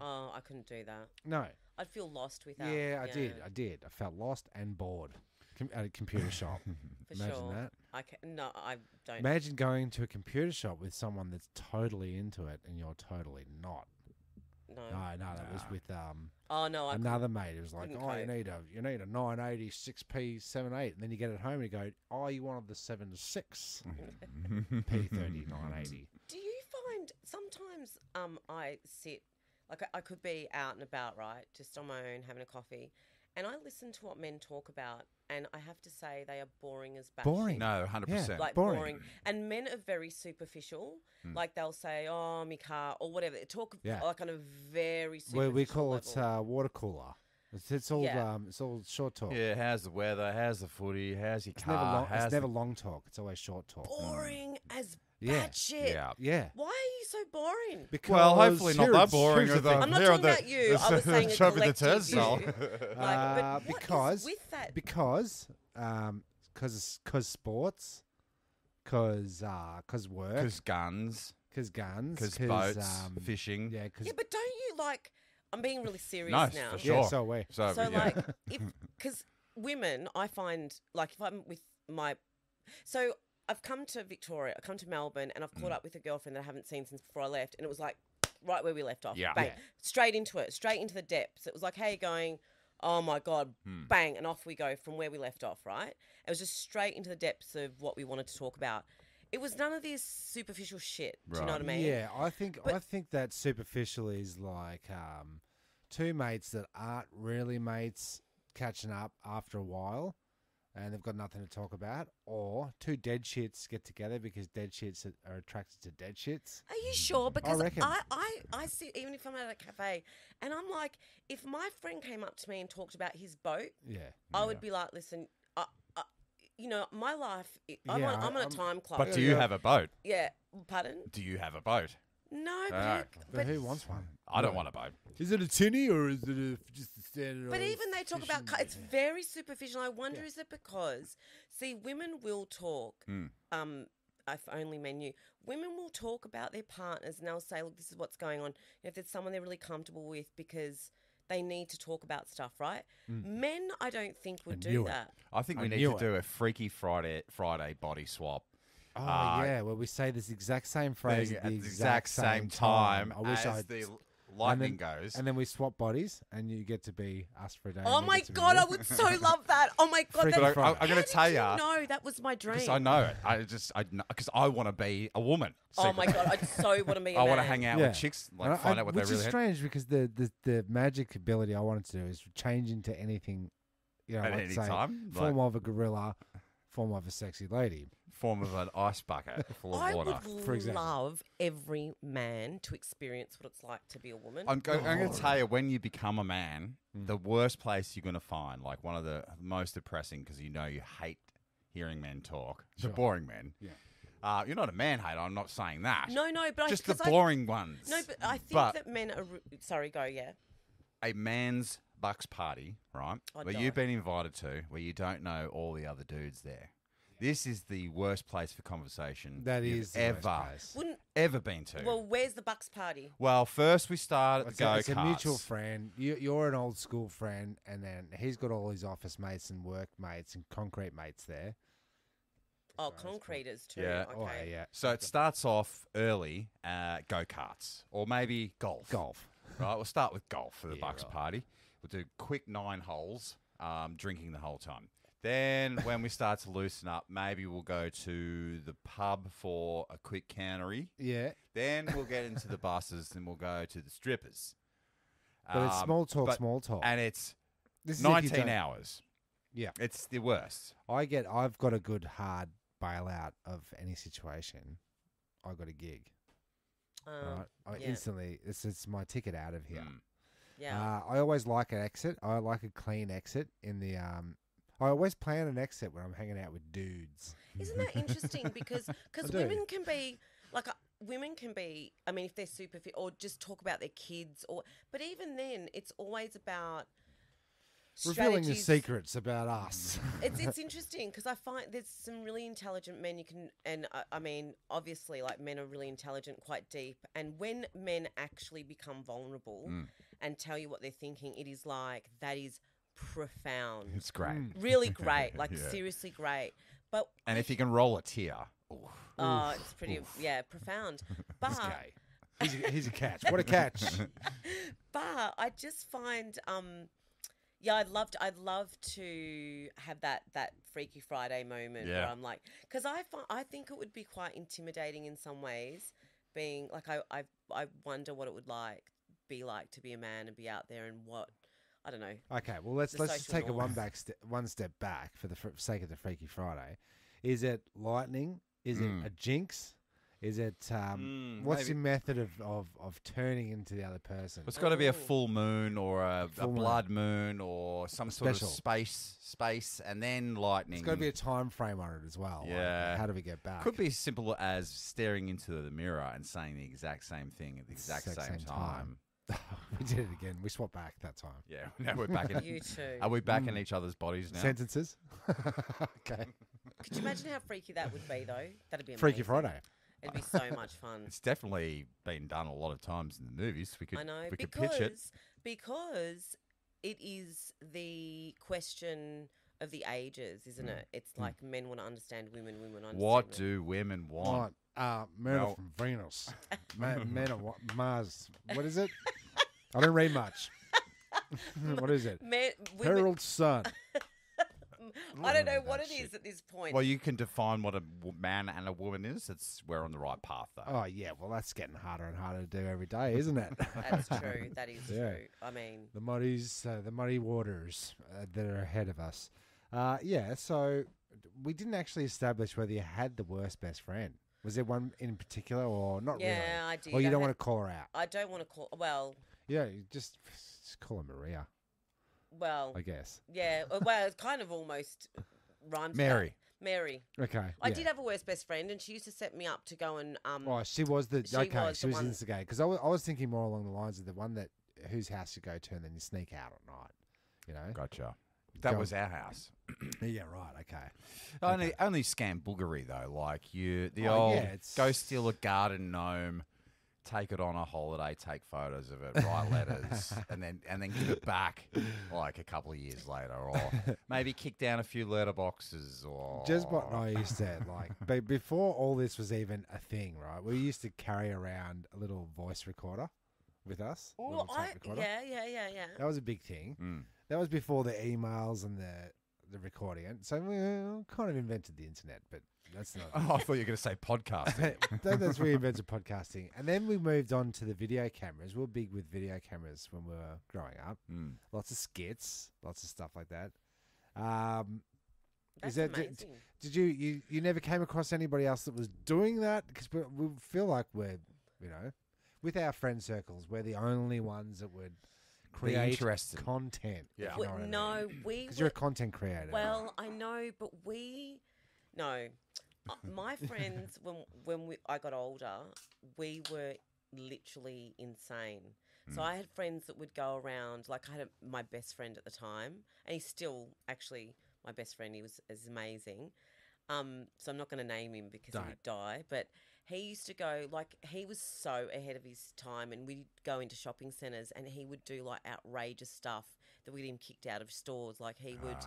Oh, I couldn't do that. No. I'd feel lost without. Yeah, I did. I did. I felt lost and bored com- at a computer shop. for Imagine sure. that. I can, no, I don't. Imagine going to a computer shop with someone that's totally into it and you're totally not. no. No, no, that was with um Oh no, I another mate. It was like, couldn't oh, you cope. need a you need a 980 6P 78, and then you get it home and you go, oh, you wanted the 76 P30 980. Do you find sometimes um I sit like I, I could be out and about, right, just on my own having a coffee, and I listen to what men talk about, and I have to say they are boring as batshit. Boring. No, hundred Yeah. percent. Like Boring. boring. and men are very superficial. Hmm. Like they'll say, "Oh, me car" or whatever. They talk Yeah. like on a very superficial Where we call it uh, water cooler. It's, it's all Yeah. um, it's all short talk. Yeah, how's the weather? How's the footy? How's your It's car? never long. how's It's the- never long talk. It's always short talk. boring as Yeah. batshit. Yeah. Yeah. Why are you so boring? Because Well, hopefully not that boring. here's the of the- thing. I'm not talking the- about you. I was saying a chop the collective you. Like, Uh, but what is because with that, because um because cause sports cause uh cause work Because guns, cause guns because boats, um, fishing. yeah cause yeah, but don't you like? I'm being really serious No, now. for yeah sure. so we So, So yeah. like, if because women, I find like if I'm with my, so I've come to Victoria, I've come to Melbourne, and I've Mm. caught up with a girlfriend that I haven't seen since before I left, and it was like right where we left off. Yeah. bang, Yeah. straight into it, straight into the depths. It was like, hey, going. Oh my god! Hmm. Bang, and off we go from where we left off. Right, it was just straight into the depths of what we wanted to talk about. It was none of this superficial shit. Do you know what I mean? yeah I think But- I think that superficial is like um two mates that aren't really mates catching up after a while and they've got nothing to talk about or two dead shits get together because dead shits are- are attracted to dead shits Are you sure? Because reckon. I, I, I see, even if I'm at a cafe and I'm like, if my friend came up to me and talked about his boat, yeah I would be like, listen, I, I, you know, my life, I- I'm, Yeah, on, I'm on a I'm- time clock. But do you yeah. have a boat? yeah, pardon? Do you have a boat? No, but, Ah. who- but, but, who wants one I don't want a boat. Is it a tinny or is it a, just a standard? but old even they talk about, cu- it's very superficial. I wonder, is it because, see, women will talk, Hmm. um, if only men knew, women will talk about their partners and they'll say, look, this is what's going on. If it's someone they're really comfortable with because they need to talk about stuff, right? Men, I don't think would I do knew it. that. I think I we need knew to it. do a Freaky Friday Friday body swap. Oh Uh, yeah, well we say this exact same phrase thing at the exact same time. I wish as I the lightning and then, goes. and then we swap bodies, and you get to be us for a day. Oh my get to be god. I would so love that. Oh my god, that, I, I, Friday. I'm going to tell you, No, that was my dream. because I know it. I just, I because I want to be a woman. Oh my god, I so want to be. I want to hang out Yeah. with chicks, like I- find I- out what which they really. Which is had- strange because the, the the magic ability I wanted to do is change into anything, you know, At like any say, time? form Like- of a gorilla, form of a sexy lady. Form of an ice bucket full of I water. would for example. love every man to experience what it's like to be a woman. I'm, go- I'm going to tell you, when you become a man, Mm. the worst place you're going to find, like one of the most depressing, because you know you hate hearing men talk, Sure. the boring men. Yeah. Uh, you're not a man hater. I'm not saying that. no, no, but just I, the 'cause I- boring ones. no, but I think But- that men are. re- Sorry, go. Yeah. a man's bucks party, right? I'd where die. you've been invited to, where you don't know all the other dudes there. This is the worst place for conversation That you've is the worst ever place. Wouldn't. ever been to. Well, where's the Bucks party? Well, first we start at It's the a, go it's a mutual friend. You, you're an old school friend, and then he's got all his office mates and work mates and concrete mates there. Oh, concreters too. Yeah. Okay. Oh yeah, yeah. So it starts off early, uh, go karts or maybe golf. golf. Right, we'll start with golf for the Yeah, Bucks right. party. We'll do quick nine holes, um, drinking the whole time. Then, when we start to loosen up, maybe we'll go to the pub for a quick cannery. Yeah, Then we'll get into the buses and we'll go to the strippers. but it's Um, small talk, but- small talk. And it's This is if you 19 don't- hours. Yeah. It's the worst. I get. I've got a good hard bailout of any situation. I got a gig. Um, right? I yeah. instantly. It's it's my ticket out of here. Mm. yeah. Uh, I always like an exit. I like a clean exit in the. Um, I always plan an exit when I'm hanging out with dudes. Isn't that interesting? Because because do. women can be like, women can be. I mean, if they're super fit, or just talk about their kids, or but even then, it's always about Revealing the secrets about us. It's it's interesting because I find there's some really intelligent men you can, and I, I mean, obviously, like men are really intelligent, quite deep, and when men actually become vulnerable Mm. and tell you what they're thinking, it is like that is profound, It's great. really great, like Yeah. seriously great. But And if you can roll a tear, ooh, oh, it's pretty, yeah, profound. But He's gay. He's a, he's a catch. What a catch. but I just find um yeah, I'd love to I'd love to have that that Freaky Friday moment where Yeah. I'm like cuz I fi- I think it would be quite intimidating in some ways being like I I I wonder what it would like be like to be a man and be out there and what I don't know. Okay, well let's let's just social take a one back step, one step back for the fr- sake of the Freaky Friday. Is it lightning? Is it a jinx? Is it um, Mm, what's maybe. your method of, of, of turning into the other person? it's got to be a full moon or a, a Full moon. blood moon or some sort Special. of space, space, and then lightning. It's got to be a time frame on it as well. like, Yeah. how do we get back? Could be as simple as staring into the mirror and saying the exact same thing at the exact, Exact same, same time. time. we did it again. We swapped back that time. Yeah, now we're back in. You too. Are we back in mm. each other's bodies now? Sentences. okay. Could you imagine how freaky that would be though? That'd be Freaky amazing. Friday. It'd be so much fun. It's definitely been done a lot of times in the movies. We could, I know we could because pitch it. because it is the question of the ages, isn't mm. it? It's mm. like men want to understand women, women want to understand What men. do women want? Right. Uh, men are Well- from Venus. Ma- men are wa- Mars. What is it? I don't read much. what is it? Men, women, Herald's son. I don't know that what it shit. is at this point. Well, you can define what a w- man and a woman is. It's we're on the right path, though. Oh yeah, well that's getting harder and harder to do every day, isn't it? That's true. That is Yeah. true. I mean, the muddies, uh, the muddy waters uh, that are ahead of us. Uh, yeah, so we didn't actually establish whether you had the worst best friend. Was there one in particular, or not yeah, really? I did. Or you don't had- want to call her out? I don't want to call. Well, Yeah, you just just call her Maria, well, I guess. yeah. uh, Well, it's kind of almost rhymes. with. Mary. Mary. Okay. I yeah. did have a worst best friend, and she used to set me up to go and um. Oh, she was the She okay. was she the was one- instigated because I was, I was thinking more along the lines of the one that whose house you go to and then you sneak out at night. You know. Gotcha. That Go- was our house. Yeah. Right. Okay. Only only scam boogery though. Like you, the Oh, old yeah, it's- go steal a garden gnome, take it on a holiday, take photos of it, write letters, and then and then give it back like a couple of years later, or maybe kick down a few letterboxes, or Just what I used to like. But before all this was even a thing, right? We used to carry around a little voice recorder with us. Well, I recorder. yeah yeah yeah yeah. That was a big thing. Mm. That was before the emails and the the recording. And So we uh, kind of invented the internet, but that's not. Oh, I thought you were going to say podcasting. that, that's we invented podcasting, and then we moved on to the video cameras. We were big with video cameras when we were growing up. Mm. Lots of skits, lots of stuff like that. Um, That's is that did, amazing. did you, you you never came across anybody else that was doing that? Because we, we feel like we're you know with our friend circles, we're the only ones that would Be create interested. content. Yeah. you We- what I mean. no, we because you're a content creator. Well, I know, but we no. Uh, My friends, when when we, I got older, we were literally insane. So I had friends that would go around. Like I had a, my best friend at the time, and he's still actually my best friend. He was is amazing. Um, so I'm not going to name him because Don't. he'd die. But he used to go like he was so ahead of his time, and we'd go into shopping centres, and he would do like outrageous stuff that we'd him kicked out of stores. Like he would,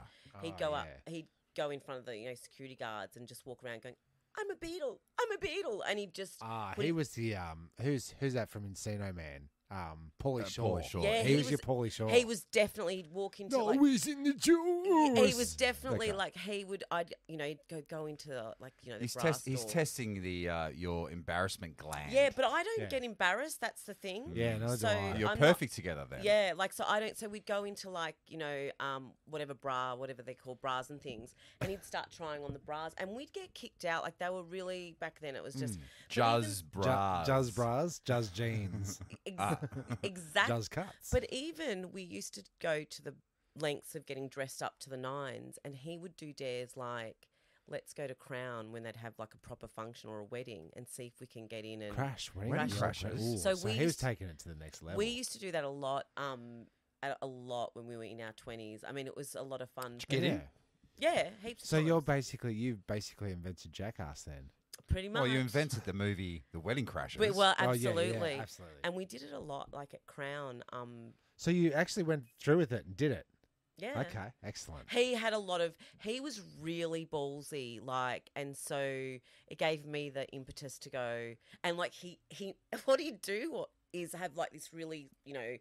he'd Oh, go up, he'd go in front of the you know security guards and just walk around going, "I'm a beetle, I'm a beetle," and he'd just Ah, put he his- was the um. Who's who's that from Encino Man? Um, Pauly Uh, Shore. Pauly Shore. Yeah, he, he was, your was- Pauly Shore. He was definitely he'd walk into no, like he's in the he juice. was definitely Okay. like he would I'd you know he'd go go into like you know the He's, brass test, he's testing the uh, your embarrassment gland. Yeah, but I don't Yeah. get embarrassed. That's the thing. Yeah, neither do so I. you're I'm not- perfect together then. Yeah, like so I don't. So we'd go into like you know um whatever bra, whatever they call bras and things, and he'd start trying on the bras, and we'd get kicked out. Like they were really back then. It was just Juzz Ju- bras. jazz bras, Juzz jeans, ex- Ah. exactly. Juzz cuts. But even we used to go to the lengths of getting dressed up to the nines, and he would do dares like, let's go to Crown when they'd have like a proper function or a wedding and see if we can get in and Crash, wedding Wedding crashes. Ooh, So so, we he was to- taking it to the next level. We used to do that a lot, um, a, a lot when we were in our twenties. I mean, it was a lot of fun. Get in? yeah. Heaps. of So you're basically you've basically invented Jackass then. Pretty much. Well, you invented the movie The Wedding Crashers. But, well, Oh, yeah, yeah, absolutely. absolutely. And we did it a lot, like at Crown. Um, So you actually went through with it and did it. yeah. Okay, excellent. He had a lot of. He was really ballsy, like, and so it gave me the impetus to go and like he he. What he'd do is have like this really, you know,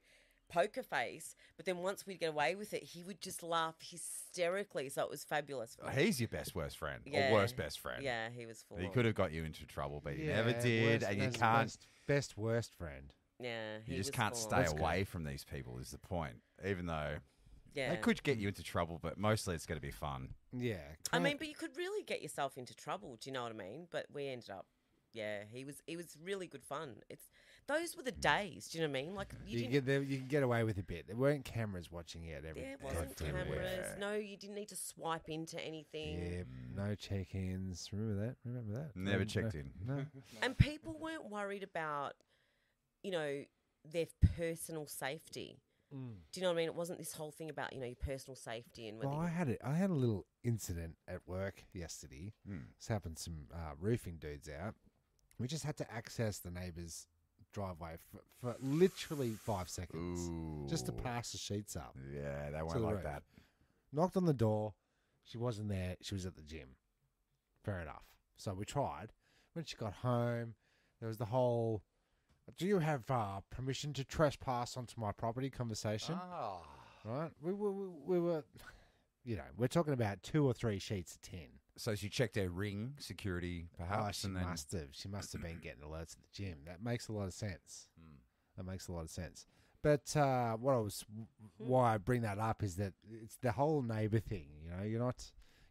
poker face, but then once we'd get away with it, he would just laugh hysterically. So it was fabulous. For. He's your best worst friend Yeah. or worst best friend. Yeah, he was full. He on. could have got you into trouble, but he never did, and you can't. Best, best worst friend. Yeah, he You just was can't full on. stay That's good. away from these people. Is the point? Even though Yeah, they could get you into trouble, but mostly it's going to be fun. Yeah. I mean, but you could really get yourself into trouble. Do you know what I mean? But we ended up, yeah, he was. It was really good fun. It's those were the days. Do you know what I mean? Like you, you, didn't. get there, you can get away with a bit. There weren't cameras watching you at every. there wasn't everywhere. cameras. No, you didn't need to swipe into anything. Yeah, no check-ins. Remember that? Remember that? Never No, checked no, in. No. And people weren't worried about, you know, their personal safety. Mm. Do you know what I mean? It wasn't this whole thing about you know your personal safety and. Well, I had it. I had a little incident at work yesterday. Hmm. This happened. Some uh, roofing dudes out. We just had to access the neighbour's driveway for, for literally five seconds, Ooh. just to pass the sheets up. Yeah, they won't the like roof. that. Knocked on the door. She wasn't there. She was at the gym. Fair enough. So we tried. When she got home, there was the whole "Do you have uh, permission to trespass onto my property?" conversation. Ah. Right? We were, we, we were, you know, we're talking about two or three sheets of tin. So she checked her ring security, Oh, perhaps, she and then must have. She must have been getting alerts at the gym. That makes a lot of sense. Hmm. That makes a lot of sense. But uh, what I was, why I bring that up is that it's the whole neighbour thing. You know, you're not,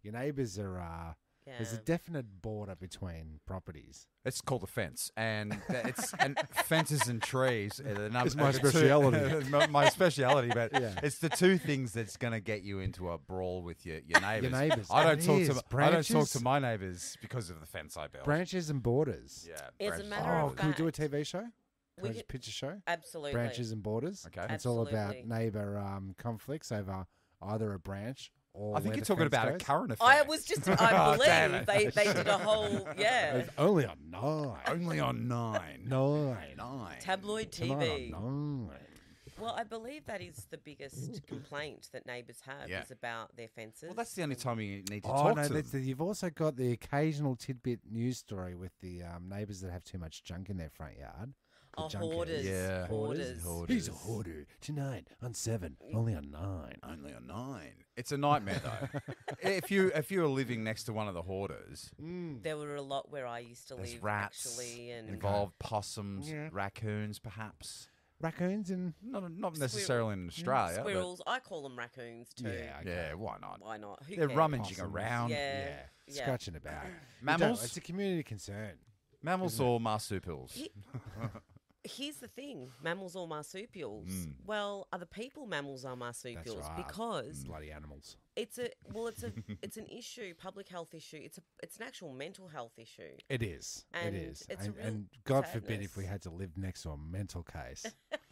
your neighbours are. Uh, yeah. There's a definite border between properties. it's called a fence, and it's and fences and trees. Are the number, It's my are the two- speciality. my, my speciality, but Yeah. it's the two things that's going to get you into a brawl with your your neighbours. neighbours. I don't It talk is. to m- I don't talk to my neighbours because of the fence I built. Branches and borders. yeah, As a branches matter and Oh, of borders. can we do a TV show? we Can we could- picture show? absolutely Branches and borders. Okay. absolutely. It's all about neighbour um, conflicts over either a branch or. I think you're talking fence about a goes. current affair. I was just. I Oh, believe it. they they did a whole yeah It's only on nine. only on nine. Nine. Nine. tabloid TV. nine. Well, I believe that is the biggest complaint that neighbours have Yeah. is about their fences. Well, that's the only time you need to Oh talk no! to them. you've also got the occasional tidbit news story with the um, neighbours that have too much junk in their front yard. The Oh, junkers. hoarders. Yeah. Hoarders. He's a hoarder tonight on seven, only on nine. Only on nine. It's a nightmare though. if you if you were living next to one of the hoarders, mm. There were a lot where I used to there's live rats actually, and involved, possums, Yeah. raccoons, perhaps. Raccoons and Not not necessarily in mm. Australia. squirrels. I call them raccoons too. yeah, okay. yeah, why not? Why not? Who They're cares? rummaging Possums. around. Yeah. yeah, yeah. scratching about. Mammals? It's a community concern. Mammals or marsupials? He- Here's the thing: mammals or marsupials. Mm. Well, are the people mammals or marsupials? right. Because Bloody animals. it's a well, it's a it's an issue, public health issue. It's a it's an actual mental health issue. It is. And it is. and, real and God forbid if we had to live next to a mental case.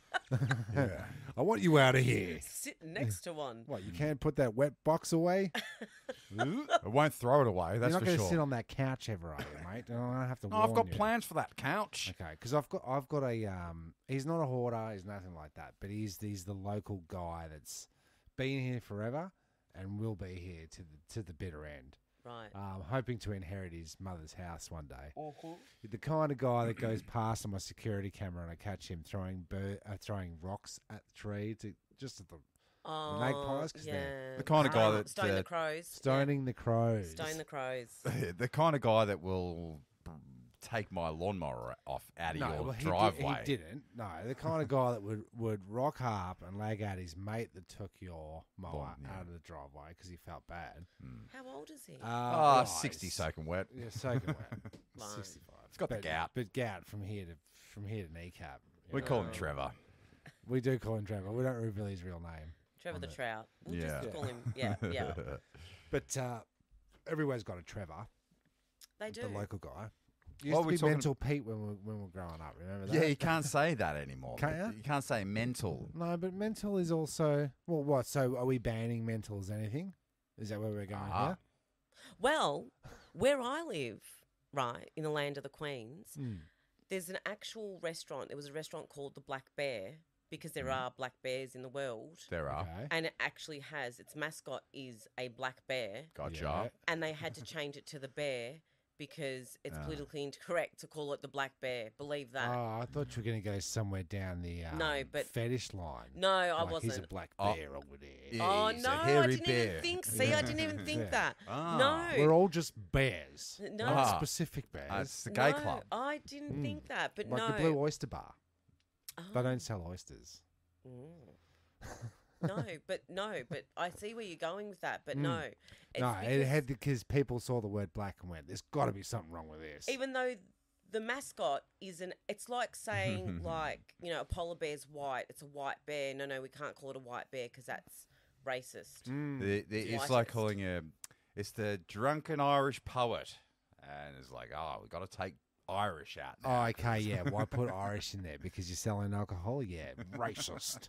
I want you out of here. Sit next to one. What? You can't put that wet box away. I won't throw it away. That's You're not for going to sure. sit on that couch ever, are you, mate? And I have to. No, I've warn got you. plans for that couch. Okay, because I've got I've got a um. He's not a hoarder. He's nothing like that. But he's he's the local guy that's been here forever and will be here to the to the bitter end. Right. Um, hoping to inherit his mother's house one day. Mhm. The kind of guy that goes past on my security camera and I catch him throwing bir- uh, throwing rocks at the tree to just at the Oh, magpies 'cause yeah. The kind of guy that, stone uh, the crows. stoning the crows. Yeah. Stone the crows. the kind of guy that will b- take my lawnmower off out of no, your well, he, driveway. Did, he didn't. No, the kind of guy that would, would rock up and lag out his mate that took your mower Lawn, yeah. out of the driveway because he felt bad. How old is he? Uh, Ah, well, 60 soaking wet. Yeah, soaking wet. 65. It's got the gout. But gout from here to from here to kneecap. you We know. call him Trevor. We do call him Trevor. We don't reveal his real name. Trevor the the- Trout. We'll Yeah. just call him. Yeah, yeah. But uh, everywhere's got a Trevor, They do. the local guy. What Used are to be talking- Mental Pete when we when we were growing up. Remember that? Yeah, you can't say that anymore. Can't ya? You can't say mental. No, but mental is also well. What? So are we banning mental as anything? Is that where we're going Ah. here? Well, where I live, right, in the land of the Queens, Mm. there's an actual restaurant. There was a restaurant called the Black Bear because there Mm. are black bears in the world. There are. Okay. And it actually has its mascot is a black bear, Gotcha. Yeah. and they had to change it to the bear because it's Ah. politically incorrect to call it the black bear. Believe that. Oh, I thought you were going to go somewhere down the um, No, but- fetish line. no, I like He's a wasn't. black Oh. bear over there. Yeah, Oh he's a no, I hairy didn't bear. even think. See, I didn't even think Yeah. that. Ah. No, We're all just bears. no, Not Ah. specific bears. Uh, it's the gay no, club. I didn't Mm. think that. But like no, the Blue Oyster Bar. They don't sell oysters. No, but no, but I see where you're going with that. But Mm. no, it's no, it because had because people saw the word black and went, "There's got to be something wrong with this." even though the mascot isn't, it's like saying like you know a polar bear's white. It's a white bear. No, no, we can't call it a white bear because that's racist. Mm. The, the, It's it's like calling a, it's the drunken Irish poet, and it's like, oh, we got to take Irish out. Oh, okay, yeah. Why put Irish in there? Because you're selling alcohol? Yeah, racist.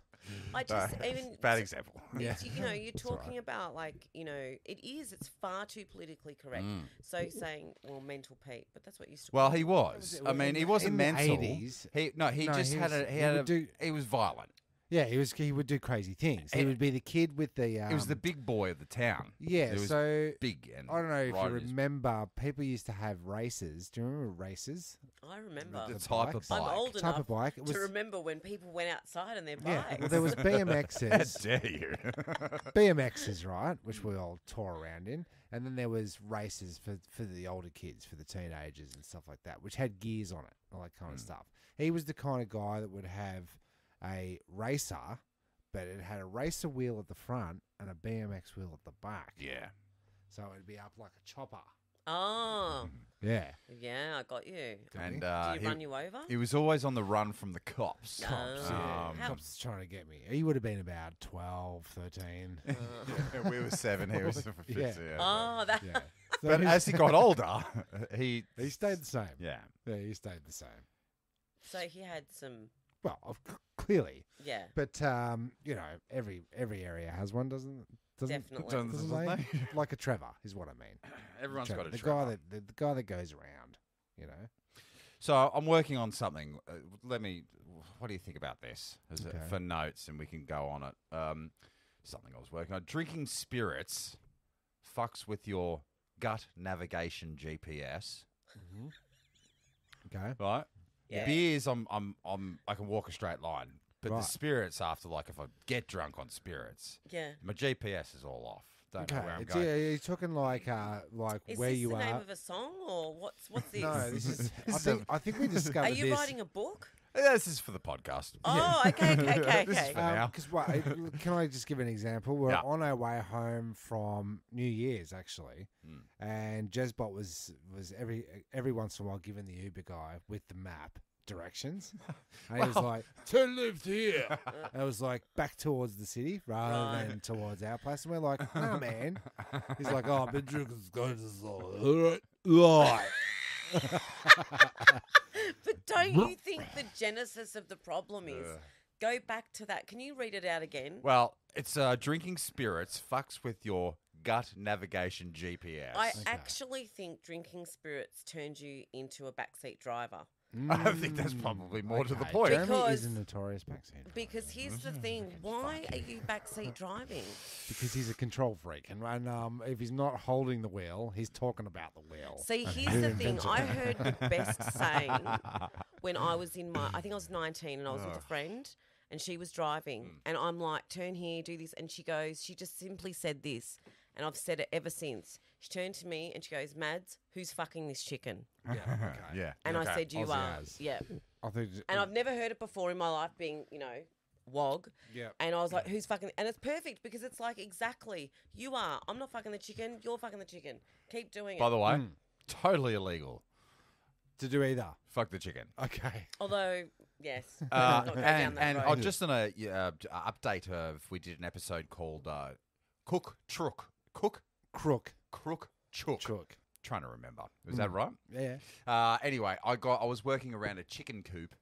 I just even bad example. Yeah. it's- you know, you're It's all right. talking about like, you know, it is. It's far too politically correct. Mm. So saying, well, mental Pete, but that's what you used to. Well, call he it. was. I mean, he wasn't in the mental. 80s, He no, he no, just he had was- a he he had would a, do- he was violent. Yeah, he was. He would do crazy things. He And- would be the kid with the. Um, he was the big boy of the town. Yeah, He was so big and I don't know if you in his- remember. People used to have races. Do you remember races? I remember. the the type of bikes. bike. I'm old type enough of bike. It was. to remember when people went outside on their yeah, bikes. well, there was How BMXs. dare you? BMXs, right, which we all tore around in, and then there was races for for the older kids, for the teenagers and stuff like that, which had gears on it, all that kind of stuff. He was the kind of guy that would have a racer, but it had a racer wheel at the front and a BMX wheel at the back. yeah. So it'd be up like a chopper. oh, Yeah. yeah, I got you. And Did uh, he he, run you over? he was always on the run from the cops. Cops, Oh. yeah. Um, How- Cops trying to get me. He would have been about 12, 13. Uh, we were seven. He was fifteen. Yeah. yeah. oh, that. yeah. So But he's- as he got older, he he stayed the same. yeah. Yeah, he stayed the same. So he had some. Well, clearly. Yeah, But um, you know, every every area has one, doesn't doesn't definitely. Doesn't- doesn't Doesn't they? like a Trevor is what I mean. Everyone's Trevor, got a the Trevor. guy that the, the guy that goes around. You know. So I'm working on something. Uh, let me. What do you think about this As a- Okay. for notes, and we can go on it. Um, something I was working on. Drinking spirits fucks with your gut navigation GPS. Okay. Right. Yeah. Beers, I'm, I'm, I'm, I can walk a straight line. But Right. the spirits, after like, if I get drunk on spirits, Yeah. my GPS is all off. Don't know Okay. where I'm It's- going. yeah, you're talking like uh like Is where this you the name are. of a song or what's what's this? no, this is. I think a- I think we discovered Are you this. writing a book? Yeah, This is for the podcast. Oh, okay, okay, okay, This is okay. for now. Because what? Can I just give an example? We're Yeah. on our way home from New Year's actually, Mm. and Jezbot was was every every once in a while giving the Uber guy with the map directions, and he was like, "Turn left here." and it was like back towards the city rather Right. than towards our place, and we're like, "No, man." He's like, "Oh, I've been drinking this All right, right." But don't you think the genesis of the problem is go back to that? Can you read it out again? Well, it's uh, drinking spirits fucks with your gut navigation GPS. I Okay. actually think drinking spirits turned you into a backseat driver. I think that's mm, probably more to the Okay, point. Jeremy Because- is a notorious backseat driver. Because here's the mm-hmm. thing: why are you backseat driving? because he's a control freak, and, and um, if he's not holding the wheel, he's talking about the wheel. See, here's the thing: I heard the best saying when I was in my, I think I was 19 and I was with a friend, and she was driving, mm. and I'm like, "Turn here, do this," and she goes, she just simply said this, and I've said it ever since. She turned to me and she goes, "Mads, who's fucking this chicken?" Yeah, okay. yeah. And I said, "You Aussie are." as. Yeah. I think, And I've never heard it before in my life, being you know, wog. yeah, And I was like, "Who's fucking?" And it's perfect because it's like exactly you are. I'm not fucking the chicken. You're fucking the chicken. Keep doing it. By the way, Mm. totally illegal. to do either. Fuck the chicken. Okay. Although, yes, Uh, let's not go down and that and road. oh, just on a uh, d- uh, update of we did an episode called uh, Cook Truck Cook Crook. Crook chook. Chook. Trying to remember. Was that right? Yeah. Uh, anyway, I got I was working around a chicken coop,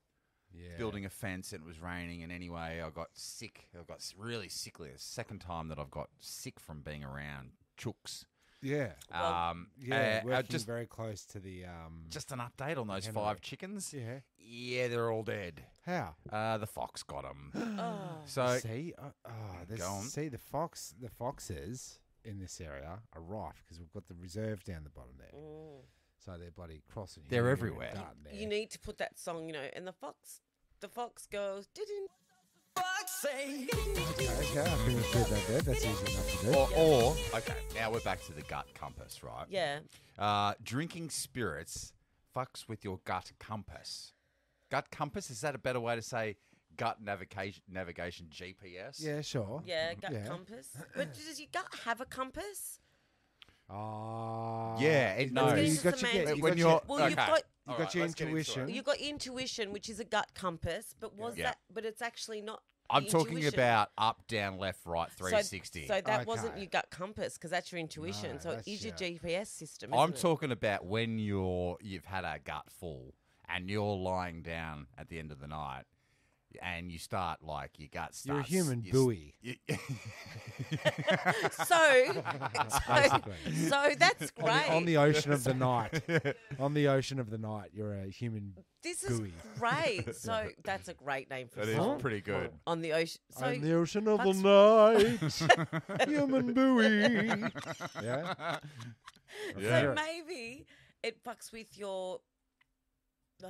Yeah. building a fence, and it was raining. And anyway, I got sick. I got s- really sickly. The second time that I've got sick from being around chooks. Yeah. Well, Um, Yeah. uh, uh, working just very close to the um. just an update on those Henry. five chickens. yeah. Yeah, they're all dead. How? Uh, the fox got them. Oh. So see, uh, oh, there's, Go on. see the fox, the foxes in this area are rife because we've got the reserve down the bottom there. Mm. So they're bloody crossing. They're here everywhere. there. You need to put that song, you know, and the fox, the fox goes, didn't. Okay, okay, I can include that there. That's easy enough to do. or, or okay, now we're back to the gut compass, right? Yeah. Uh, drinking spirits fucks with your gut compass. Gut compass is that a better way to say gut navigation? Navigation GPS. Yeah, sure. Yeah, gut Yeah. compass. But does your gut have a compass? Ah, Yeah, it you knows. got- You It's got your, semantics. you when got you're your, Well, you've got- you All got right, your let's get into it. intuition. You got intuition, which is a gut compass, but was Yeah. that? But it's actually not. I'm the talking intuition. about up, down, left, right, So- 360. So, that wasn't Okay. your gut compass because that's your intuition. No, so it that's is your your- GPS system. I'm isn't it? talking about when you're you've had a gut full and you're lying down at the end of the night and you start like your gut starts. You're a human you s- buoy. you- So, so, so that's On the, great. on the ocean of the night. on the ocean of the night, you're a human. this is buoy. great. So that's a great name for that a is pretty good. on the ocean. So on the ocean of the night, human buoy. Yeah. Yeah. So maybe it fucks with your. Oh,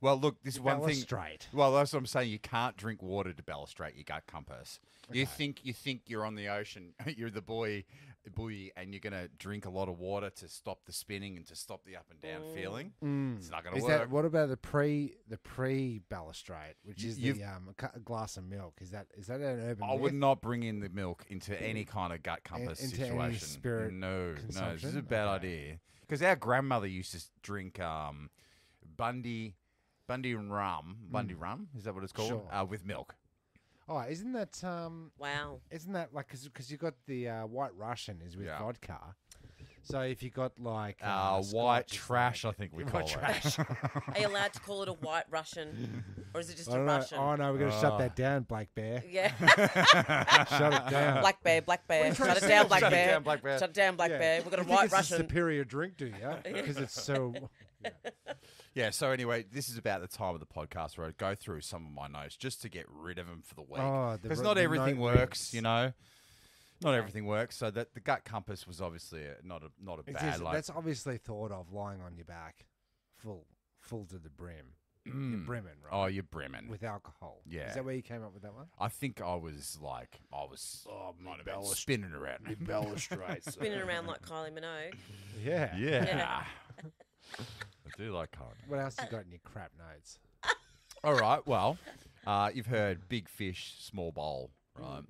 Well, look, this one thing. Straight. Well, that's what I'm saying. You can't drink water to balustrate your gut compass. You think you think you're on the ocean, you're the boy, buoy, and you're gonna drink a lot of water to stop the spinning and to stop the up and down feeling. It's not gonna Is work. that what about the pre the pre balustrade, which is you've- the um a, glass of milk? Is that is that an urban? I would not bring in the milk into any kind of gut compass any situation. spirit no, no, this is a bad Okay. idea. Because our grandmother used to drink um, Bundy, Bundy rum, Bundy rum. Is that what it's called? Hmm. Sure. Uh, with milk. Oh, isn't that um wow. isn't that like because you got the uh, white Russian is with Yeah. vodka. So if you got like Uh, uh, white Scotch, it's trash, I think we White call it. trash. Are you allowed to call it a white Russian, or is it just I a don't know. Russian? Oh no, we're gonna Ah. shut that down, Black Bear. Yeah. Shut it down. Black Bear, Black Bear. Shut it down, Black Shut it Bear. down, Black Bear. Shut it down, Black Yeah. Bear. We've got a You think white it's a Russian. superior drink, do you? Because it's so. Yeah, so anyway, this is about the time of the podcast where I go through some of my notes just to get rid of them for the week. Oh, Because ro- not everything note works, reads. you know. Not everything works. So that the gut compass was obviously a, not a not a It bad is- like. that's obviously thought of lying on your back, full, full to the brim, You're Mm. brimming, right? Oh, you're brimming. with alcohol. Yeah. Is that where you came up with that one? I think I was like I was Oh, might have been spinning around. balustrades. Spinning around like Kylie Minogue. yeah. Yeah. I do like Colin. What else you got in your crap notes? All right. Well, uh, you've heard big fish, small bowl, right?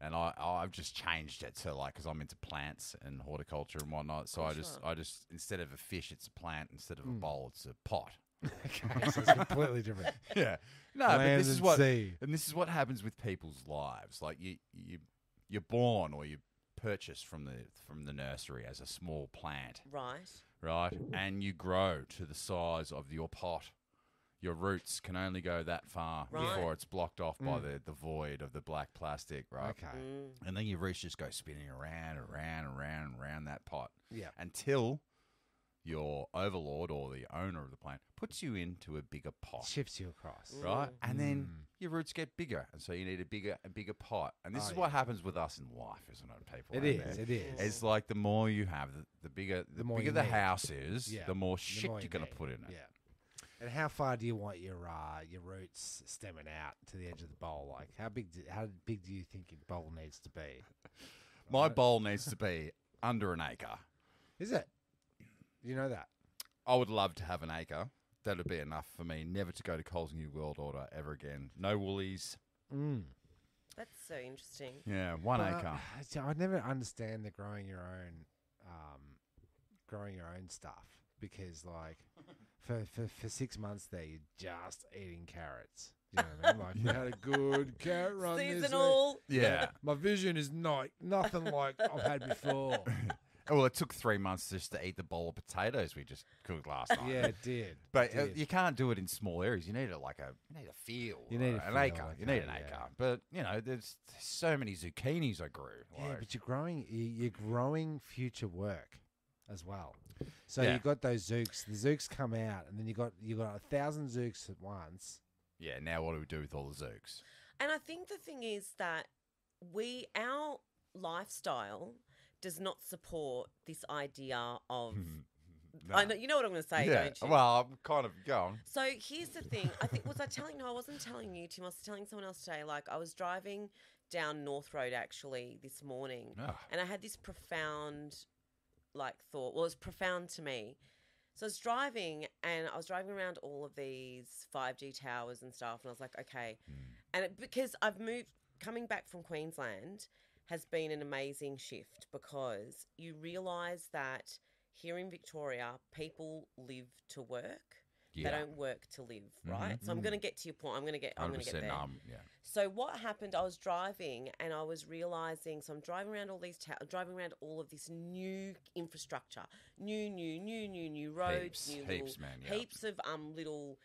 And I, I've just changed it to like because I'm into plants and horticulture and whatnot. So Oh, I just. I just instead of a fish, it's a plant. Instead of a bowl, it's a pot. Okay, so it's completely different. yeah. No, but Land this is and what, sea. and this is what happens with people's lives. Like you, you, you're born or you purchased from the from the nursery as a small plant, Right. Right? And you grow to the size of your pot. Your roots can only go that far Right. before it's blocked off by the, the void of the black plastic, right? Okay. Mm. And then your roots just go spinning around, around, around, around that pot Yeah. until your overlord or the owner of the plant puts you into a bigger pot Shifts you across. right? And then Mm. Your roots get bigger, and so you need a bigger, a bigger pot. And this Oh, is yeah. what happens with us in life, isn't it, people? It is, it is. It's like the more you have, the, the bigger, the, more bigger you the need. house is, the more shit you're going to put in it. Yeah. And how far do you want your uh, your roots stemming out to the edge of the bowl? Like how big? Do, how big do you think your bowl needs to be? My bowl needs to be under an acre. Is it? You know that? I would love to have an acre. That'd be enough for me never to go to Coles New World Order ever again. No woolies. Mm. That's so interesting. Yeah, one Well, acre. see, I never understand the growing your own, um, growing your own stuff because like for, for for six months there you're just eating carrots. You know what I mean? Like you had a good carrot run this week. Seasonal. Yeah. My vision is not nothing like I've had before. Well, it took three months just to eat the bowl of potatoes we just cooked last night. Yeah, it did. But It uh, did. you can't do it in small areas. You need it like a you need a field. You need a an field, acre. You need okay, an yeah. acre. But you know, there's so many zucchinis I grew. Yeah, like- but you're growing. you- You're growing future work as well. So Yeah. you got those zooks. The zooks come out, and then you got you got a thousand zooks at once. yeah. Now what do we do with all the zooks? And I think the thing is that we, our lifestyle does not support this idea of. I know, you know what I'm going to say, yeah. don't you? Well, I'm kind of going. So here's the thing. I think was I telling? No, I wasn't telling you, Tim. I was telling someone else today. Like I was driving down North Road actually this morning, Ah. and I had this profound, like thought. Well, it was profound to me. So I was driving, and I was driving around all of these 5G towers and stuff, and I was like, okay. And it, because I've moved, coming back from Queensland has been an amazing shift because you realise that here in Victoria, people live to work. Yeah. They don't work to live, right? So I'm going to get to your point. I'm going to get. I'm going to get there. um, yeah. So what happened? I was driving and I was realizing. So I'm driving around all these, ta- driving around all of this new infrastructure, new, new, new, new, new roads, Heaps, new heaps, little, man, yeah. heaps of um little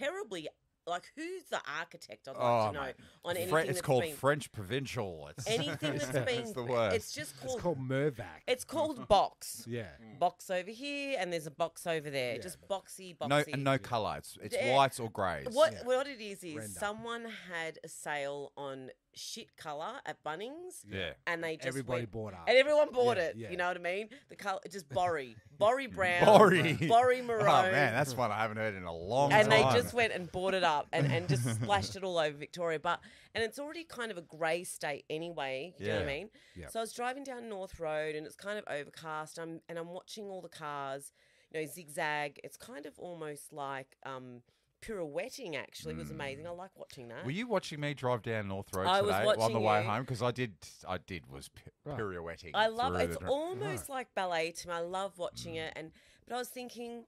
terribly like who's the architect? I'd like Oh, to know on anything Fre- it's that's called been French provincial. It's, anything it's, that's been. it's the worst. It's just It's called. called Mirvac. It's called box. yeah. Mm. Box over here, and there's a box over there. Just boxy, boxy. no and no colour. It's it's Yeah. whites or greys. What Yeah. what it is is Render. someone had a sale on shit color at Bunnings, Yeah. and they just Everybody went- bought up. and everyone bought Yeah, it. yeah. You know what I mean? The color just Borry, Borry brown, Borry. Borry maroon. Oh man, that's one I haven't heard in a long time. and time. they just went and bought it up and, and just splashed it all over Victoria. But and it's already kind of a grey state anyway. Do you know what I Yeah. mean? Yep. So I was driving down North Road and it's kind of overcast. I'm and I'm watching all the cars, you know, zigzag. It's kind of almost like um, pirouetting. Actually, it was amazing. I like watching that. Were you watching me drive down North Road I was today on the way you. home? Because I did, I did was pi- pirouetting. I love through it's the dr- almost like ballet to me. I love watching Mm. it and but I was thinking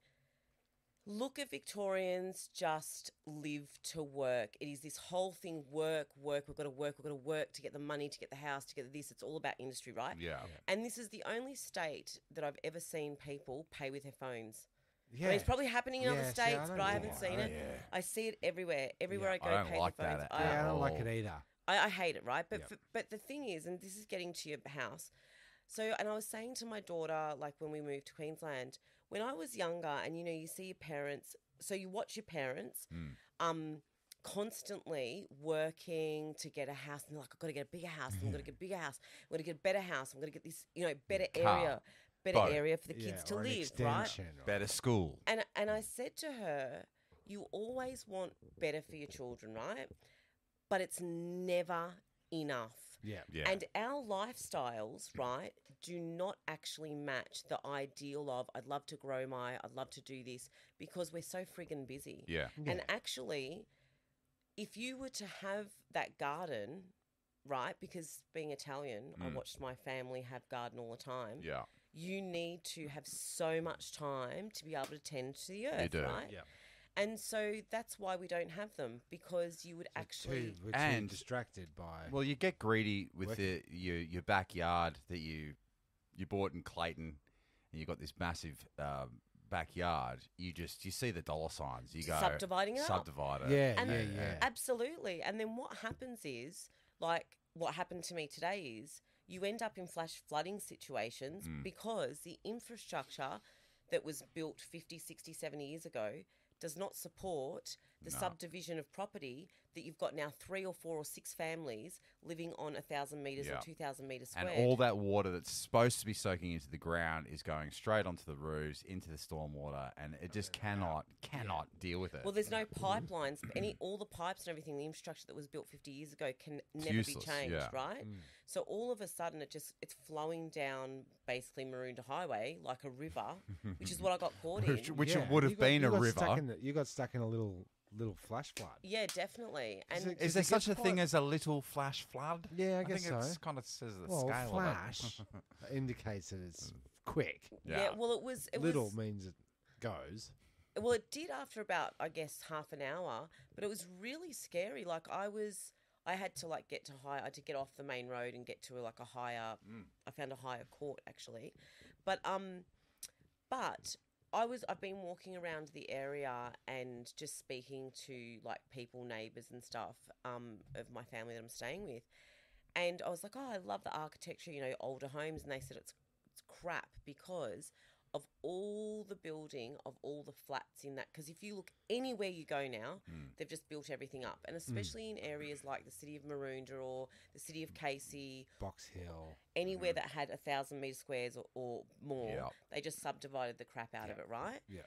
look at Victorians just live to work. It is this whole thing work, work, we've got to work, we've got to work to get the money, to get the house, to get this. It's all about industry, right? Yeah. And this is the only state that I've ever seen people pay with their phones. Yeah. I mean, it's probably happening in Yeah, other see, I states, but don't I haven't that. seen it. Yeah. I see it everywhere. Everywhere Yeah, I go, I don't pay like the that phones. at I- yeah, I don't like it either. I, I hate it, right? But Yep. f but the thing is, and this is getting to your house. So, and I was saying to my daughter, like when we moved to Queensland, when I was younger, and you know, you see your parents. So you watch your parents, Mm. um, constantly working to get a house, and they're like, I've got to get a bigger house. I'm going to get a bigger house. I'm going to get a better house. I'm going to get this, you know, better Car. area, better Boat. area for the Yeah, kids to or an live, right? extension or- Better school. And and I said to her, you always want better for your children, right? But it's never enough. Yeah. Yeah. And our lifestyles, right, do not actually match the ideal of I'd love to grow my, I'd love to do this because we're so friggin' busy. yeah. And actually, if you were to have that garden, right, because being Italian, I Mm. watched my family have garden all the time. Yeah. You need to have so much time to be able to tend to the earth, do. right? Yeah. And so that's why we don't have them because you would actually Too, we're too And- distracted by. Well, you get greedy with Working. the your your backyard that you you bought in Clayton, and you got this massive um, backyard. You just you see the dollar signs. You go Subdividing it up. subdivide it. yeah, And- yeah, yeah. Absolutely. And then what happens is, like what happened to me today is, you end up in flash flooding situations Mm. because the infrastructure that was built 50, 60, 70 years ago does not support the No. subdivision of property that you've got now three or four or six families living on a thousand meters Yeah. or two thousand meters And all that water that's supposed to be soaking into the ground is going straight onto the roofs, into the stormwater, and it just cannot cannot deal with it. Well, there's no pipelines. Any all the pipes and everything, the infrastructure that was built 50 years ago can never useless, be changed, yeah. right? So all of a sudden, it just it's flowing down basically Maroondah Highway like a river, which is what I got caught in. which, which Yeah, would have you got- been a river. Stuck in the, you got stuck in a little little flash flood. Yeah, definitely. And it- Is there such a gets thing as a little flash flood? Yeah, I I guess think it's so. kind of says the Well, scale flash indicates that it's quick. yeah. Yeah. well, it was it Little was means it goes. well, it did after about I guess half an hour, but it was really scary. Like I was. I had to like get to high. I had to get off the main road and get to like a higher. Mm. I found a higher court actually, But um, but I was I've been walking around the area and just speaking to like people, neighbours and stuff um of my family that I'm staying with, and I was like, oh, I love the architecture, you know, older homes, and they said it's it's crap because of all the building of all the flats in that because if you look anywhere you go now hmm. they've just built everything up and hmm. especially in areas like the city of Maroondah or the city of Casey Box Hill. anywhere mm-hmm. that had a thousand meter squares or, or more, Yep. they just subdivided the crap out of it, right? Yeah.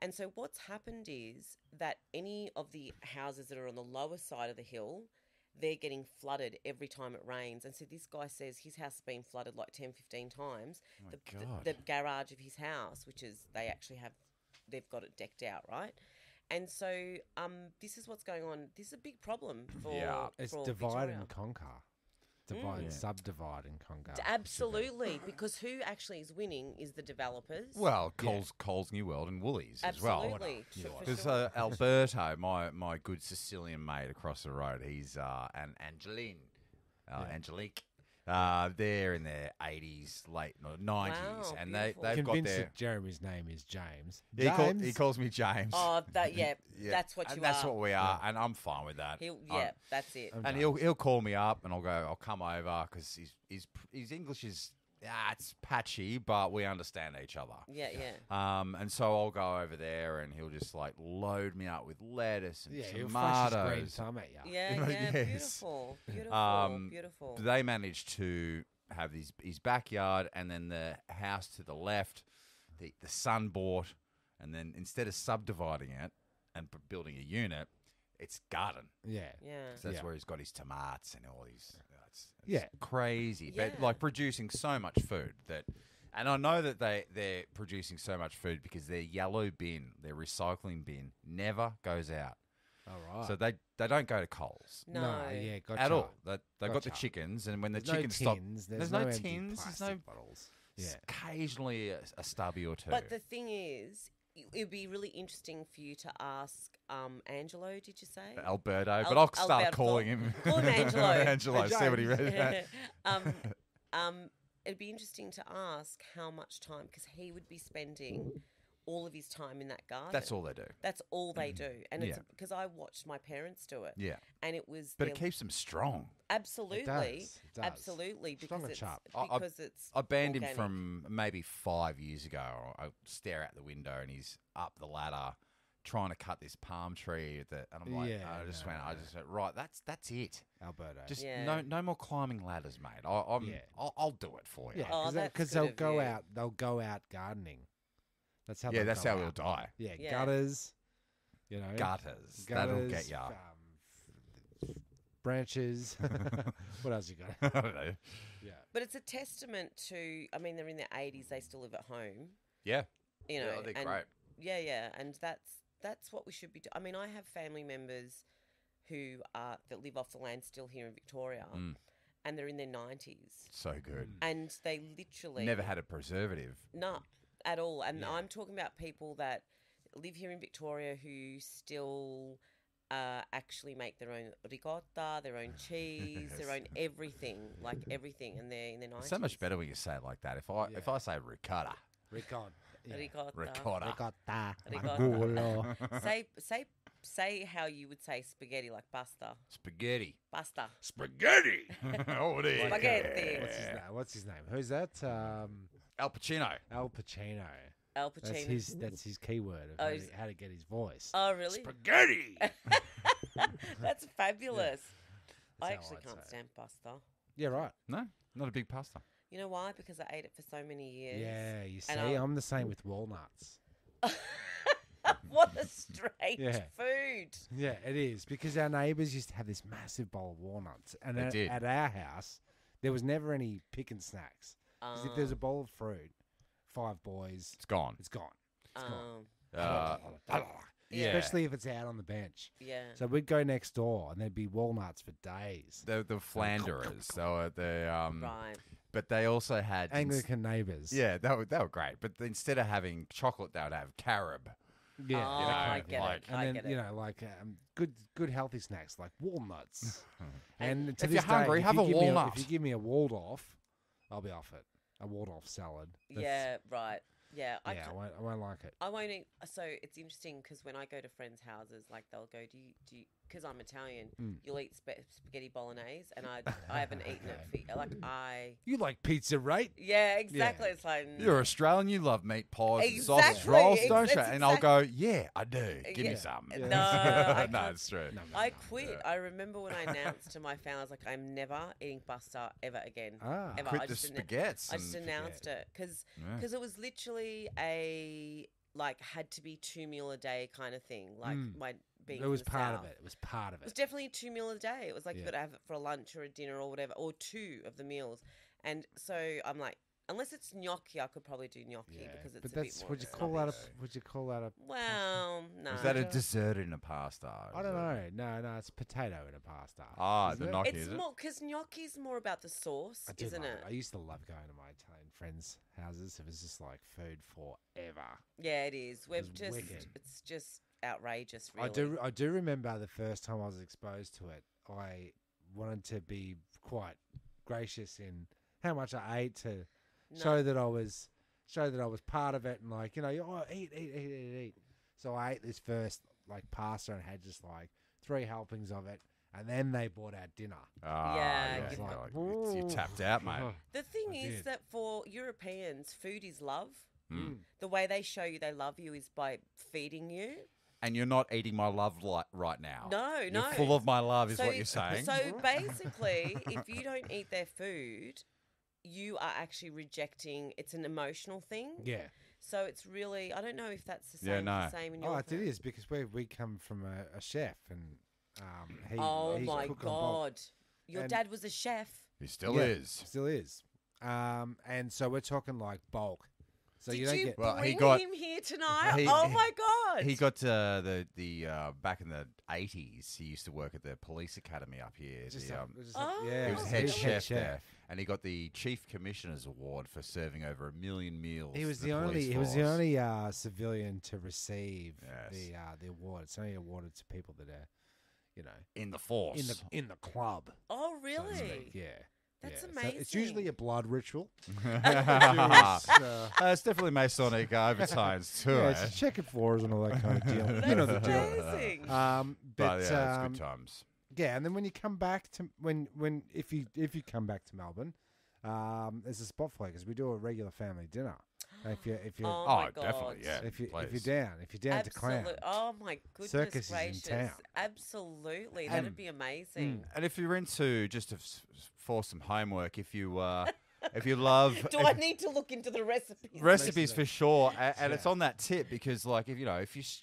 And so what's happened is that any of the houses that are on the lower side of the hill, they're getting flooded every time it rains. And so this guy says his house has been flooded like 10, 15 times. my the, the, the garage of his house, which is they actually have, they've got it decked out, right? And so um, this is what's going on. This is a big problem for Yeah. It's for divide Victoria. and conquer. Divide, Yeah. subdivide and conquer. Absolutely, because who actually is winning is the developers. Well, Coles, Coles New World and Woolies as well. absolutely, for- for Because sure. uh, Alberto, my my good Sicilian mate across the road, he's uh, and Angeline, uh, Angelique, uh, they're in their eighties, late nineties, Wow, and they beautiful. they've got Convinced their. that Jeremy's name is James. He, call, he calls me James. oh, that yeah, Yeah, that's what and you that's are. what we are, and I'm fine with that. He'll, I'm- yeah, that's it. I'm and he'll he'll call me up, and I'll go. I'll come over because his his his English is ah, it's patchy, but we understand each other. yeah, yeah. Um, and so I'll go over there, and he'll just like load me up with lettuce and yeah, he'll flash his green tomatoes. thumb at you. Yeah, yeah, yes. beautiful, beautiful, Um, beautiful. They managed to have his his backyard, and then the house to the left, the the son bought, and then instead of subdividing it and p- building a unit, it's garden. Yeah. yeah, So that's Yeah. where he's got his tomatoes and all these. Uh, It's, it's Yeah. crazy, but like producing so much food that, and I know that they they're producing so much food because their yellow bin, their recycling bin, never goes out. All right. So they they don't go to Coles no, yeah, gotcha. at all. That they've got the chickens, and when the There's chickens no stop, tins. there's There's, no empty tins, there's no- bottles. Yeah. occasionally a, a stubby or two. But the thing is, it would be really interesting for you to ask um, Angelo. Did you say? Alberto, but I'll start Alberto. calling him. Call him Angelo. Angelo, Hey, see what he James. read. um, um, it'd be interesting to ask how much time because he would be spending all of his time in that garden. That's all they do. That's all they mm. do, and it's Yeah. because I watched my parents do it, Yeah, and it was. but it their- keeps them strong. absolutely, It does, it does. absolutely because Strong and it's sharp. I- I- because it's. I banned him organic. from maybe five years ago. I stare out the window and he's up the ladder trying to cut this palm tree. That and I'm like, Yeah, I just no, went, I just went, right. That's that's it. Alberto. Just Yeah. no no more climbing ladders, mate. I, I'm Yeah. I'll, I'll do it for you. yeah, Oh, that's because good they'll of go you. out. They'll go out gardening. That's how. yeah. That's go how we'll die. Yeah, Yeah. gutters. You know, Gutters. That'll gutters, get ya. Um, branches. what else you got? I don't know. Yeah. But it's a testament to. I mean, they're in their eighties. They still live at home. Yeah. You know, yeah, they're and great. Yeah, yeah, and that's that's what we should be. Do- I mean, I have family members who are that live off the land still here in Victoria, Mm. and they're in their nineties, So good. and they literally Never had a preservative. no at all. And Yeah. I'm talking about people that live here in Victoria who still. Uh, actually make their own ricotta, their own cheese, their own everything, like everything, and they're in their nineties. So much better when you say it like that. If I if I say ricotta, Ricotta. Yeah. Ricotta. ricotta, Ricotta. Ricotta. Say say say how you would say spaghetti, like pasta, spaghetti, pasta. spaghetti. oh, there. Spaghetti. What's his name? What's his name? Who's that? Um, Al Pacino. Al Pacino. Al Pacino. That's his. That's his keyword of Oh, how, to, how to get his voice. oh, really? Spaghetti. That's fabulous. I how actually I'd can't say it. stand pasta. yeah, right. no, not a big pasta. You know why? Because I ate it for so many years. Yeah, you see, And I'll- I'm the same with walnuts. what a strange Yeah. food. Yeah, it is because our neighbours used to have this massive bowl of walnuts, and They at, did. at our house there was never any pick and snacks. 'Cause if there's a Um, bowl of fruit, five boys, It's gone. it's gone. It's um, Uh, yeah. Especially if it's out on the bench. yeah. So we'd go next door, and there'd be walnuts for days. the the Flanderers. They were the um, right. but they also had ins- Anglican neighbours. yeah, they were they were great. But instead of having chocolate, they would have carob. yeah. Oh, you know, I get like- it. And I then get you know, like um, good, good healthy snacks like walnuts. and to If this you're hungry, if have you a give me walnut. if you give me a Waldorf, I'll be off it. A Waldorf salad. That's- yeah, right. Yeah, I yeah, I won't, I won't like it. I won't eat. So it's interesting because when I go to friends' houses, like they'll go, "Do you do?" Because I'm Italian, Mm. you'll eat spe- spaghetti bolognese, and I I haven't eaten it for like I. You like pizza, right? Yeah, exactly. It's like You're Australian. You love meat pies and sausage rolls, ex- don't you? that's And I'll go, yeah, I do. Give Yeah. me some. No, I no, it's true. No, no, I no. quit. I remember when I announced to my family, I was like, I'm never eating pasta ever again. Ah. ever. Quit I the just anno- spaghettis. I just and- announced it because Yeah. it was literally a like had to be two meal a day kind of thing. Like Mm. my being It was part South. of it. It was part of It It was definitely two meal a day. It was like you got to have it for a lunch or a dinner or whatever, or two of the meals. And so I'm like, unless it's gnocchi, I could probably do gnocchi Yeah, because it's but a that's bit more. would you of a call that a would you call that a Well, no. Is that a dessert in a pasta? I don't know. No, no, it's potato in a pasta. Ah, isn't the it? gnocchi, It's is it? more because gnocchi's more about the sauce, I do isn't love it? I used to love going to my Italian friends' houses. It was just like food forever. Yeah, it is. We've was just wicked. it's just outrageous, really. I do. I do remember the first time I was exposed to it. I wanted to be quite gracious in how much I ate to No. show that I was show that I was part of it and like you know oh, eat eat eat eat eat. So I ate this first like pasta and had just like three helpings of it, and then they brought out dinner. Ah, Yeah, yeah, you're like, you- you tapped out, mate. The thing I is did. that for Europeans, food is love. Mm. The way they show you they love you is by feeding you. And you're not eating my love li- right now. No, You're no. full of my love, is so, what you're saying. So basically, if you don't eat their food, you are actually rejecting. It's an emotional thing. Yeah. So it's really. I don't know if that's the same. Yeah, the no. same in your. Oh, it family. is because we we come from a, a chef and um he. Oh he my cooked on god! Your And- dad was a chef. he still Yeah, is. Still is. Um, and so we're talking like bulk. So Did you you, don't get. Well, he bring got- him here tonight? he- oh my god! He got uh, the the uh, back in the eighties. He used to work at the police academy up here. just the, a- um, just a- Oh. yeah, he was Oh, head really? chef there, and he got the chief commissioner's award for serving over a million meals. He was to the, only. police He was the force. only uh, civilian to receive Yes. the uh, the award. It's only awarded to people that are, you know, in the force. in the in the club. oh so to really? speak. Yeah. That's yeah. So it's usually a blood ritual. uh, It's, uh, it's definitely Masonic overtones too. yeah, it. it's checkered floors and all that kind of deal. you know the That's deal. Um, but but yeah, um, it's good times. Yeah, and then when you come back to when when if you if you come back to Melbourne, um, there's a spot for you because we do a regular family dinner. If you if you Oh, Oh, my definitely, yeah. if you if you're down if you're down to clown, Oh my goodness Circus is in town. Absolutely, And- that'd be amazing. And if you're into just to f- for some homework, if you uh, if you love Do if- I need to look into the recipes? recipes for sure, and, and Yeah. it's on that tip because like if you know if you're sh-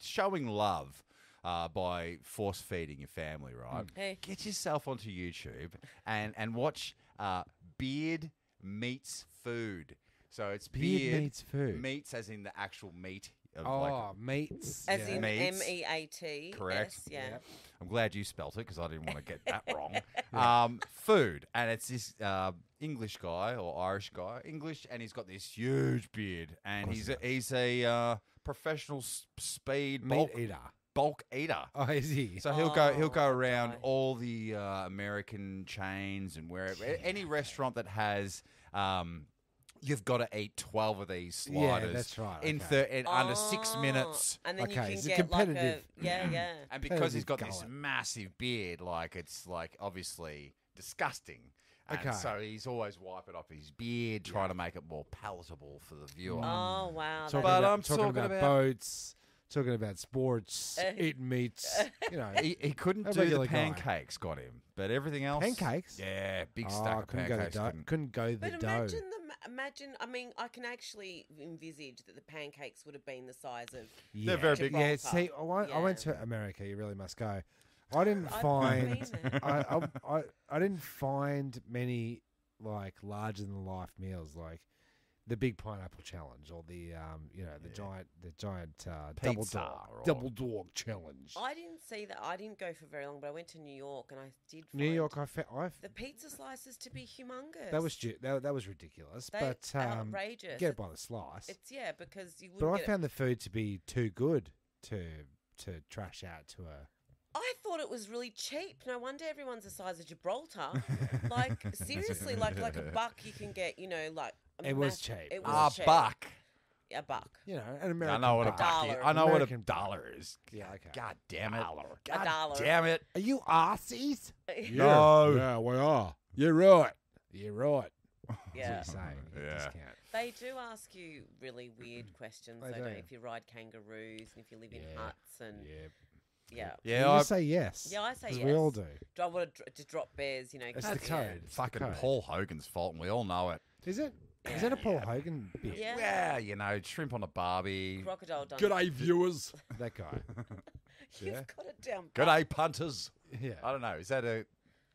showing love uh, by force feeding your family, right? Hey. Get yourself onto YouTube and and watch uh, Beard Meats Food. So it's Beard beard, meets food. meats as in the actual meat. Of oh, like, mates. As yeah. in Mates. M E A T. Correct. Yes, yeah. Yep. I'm glad you spelt it because I didn't want to get that wrong. Um, food, and it's this uh, English guy or Irish guy, English, and he's got this huge beard, and he's he a, he's a uh, professional speed meat bulk, eater. bulk eater. Oh, is he? So he'll go he'll Oh, go around my. all the uh, American chains and wherever a- any restaurant that has. Um, You've got to eat twelve of these sliders. Yeah, sliders that's right, in, okay. thir- in under six minutes. And then Okay, you can it's a get like a competitive- yeah, yeah. And because he's got Competitive this massive beard, like it's like obviously disgusting. And Okay. so he's always wiping off his beard, trying to make it more palatable for the viewer. Oh wow. Talking But about, I'm talking talking about, about- boats, talking about sports, Uh, eating meats. You know, He, he couldn't A do the regular guy. pancakes, got him, but everything else. Pancakes? Yeah, big oh, stack of couldn't go the pancakes. dough. couldn't- Couldn't go the But dough. imagine the ma- imagine. I mean, I can actually envisage that the pancakes would have been the size of. Yeah. They're very big. Yeah, see. I went, I went to America. You really must go. I didn't find. I, I, I, I didn't find many like larger than life meals like the big pineapple challenge or the um you know the giant the giant uh, double Pizza dog or- double dog challenge. I didn't see that. I didn't go for very long, but I went to New York and I did. New York, I fa- I The pizza slices to be humongous. that was ju- that, that was ridiculous, They- but um, outrageous. get it by the slice. It's yeah, because you would. But I get found the food to be too good to to trash out to a. I thought thought it was really cheap. No wonder everyone's the size of Gibraltar. like seriously, like like a buck you can get. You know, like a It was cheap. It was Ah, cheap. buck. A buck. You know, an American. I know what a buck. buck is. Dollar. I know what a dollar is. Yeah, okay. God damn it. Dollar. God dollar. damn it. Are you Aussies? No. Yeah, we are. You're right. You're right. Yeah. That's what you're saying. Yeah. discount. They do ask you really weird questions. They They don't do. if you ride kangaroos and if you live in Yeah. huts and Yeah. yeah. Yeah, you I, just say yes. Yeah, I say 'cause yes. we all do. Do I want to, dr- to drop bears? You know, It's 'cause- the code. It's the fucking code. Paul Hogan's fault, and we all know it. Is it? Is that a Paul Hogan bit? Yeah. Yeah, you know, shrimp on a barbie. Crocodile Dundee. G'day, viewers. That guy. You've Yeah. got it down. G'day, punters. Yeah. I don't know. Is that a.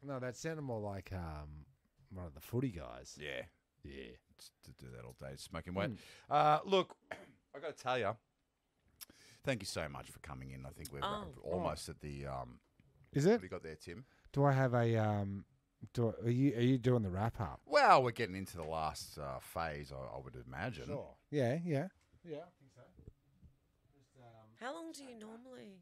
No, that sounded more like um one of the footy guys. Yeah. Yeah. to do that all day, smoking wet. Uh, look, I got to tell you, thank you so much for coming in. I think we're Oh. almost at the. Um, Is what it? have you got there, Tim? Do I have a um? Do I, are you are you doing the wrap up? Well, we're getting into the last uh, phase, I, I would imagine. Sure. Yeah. Yeah. Yeah. I think so. How long do you normally?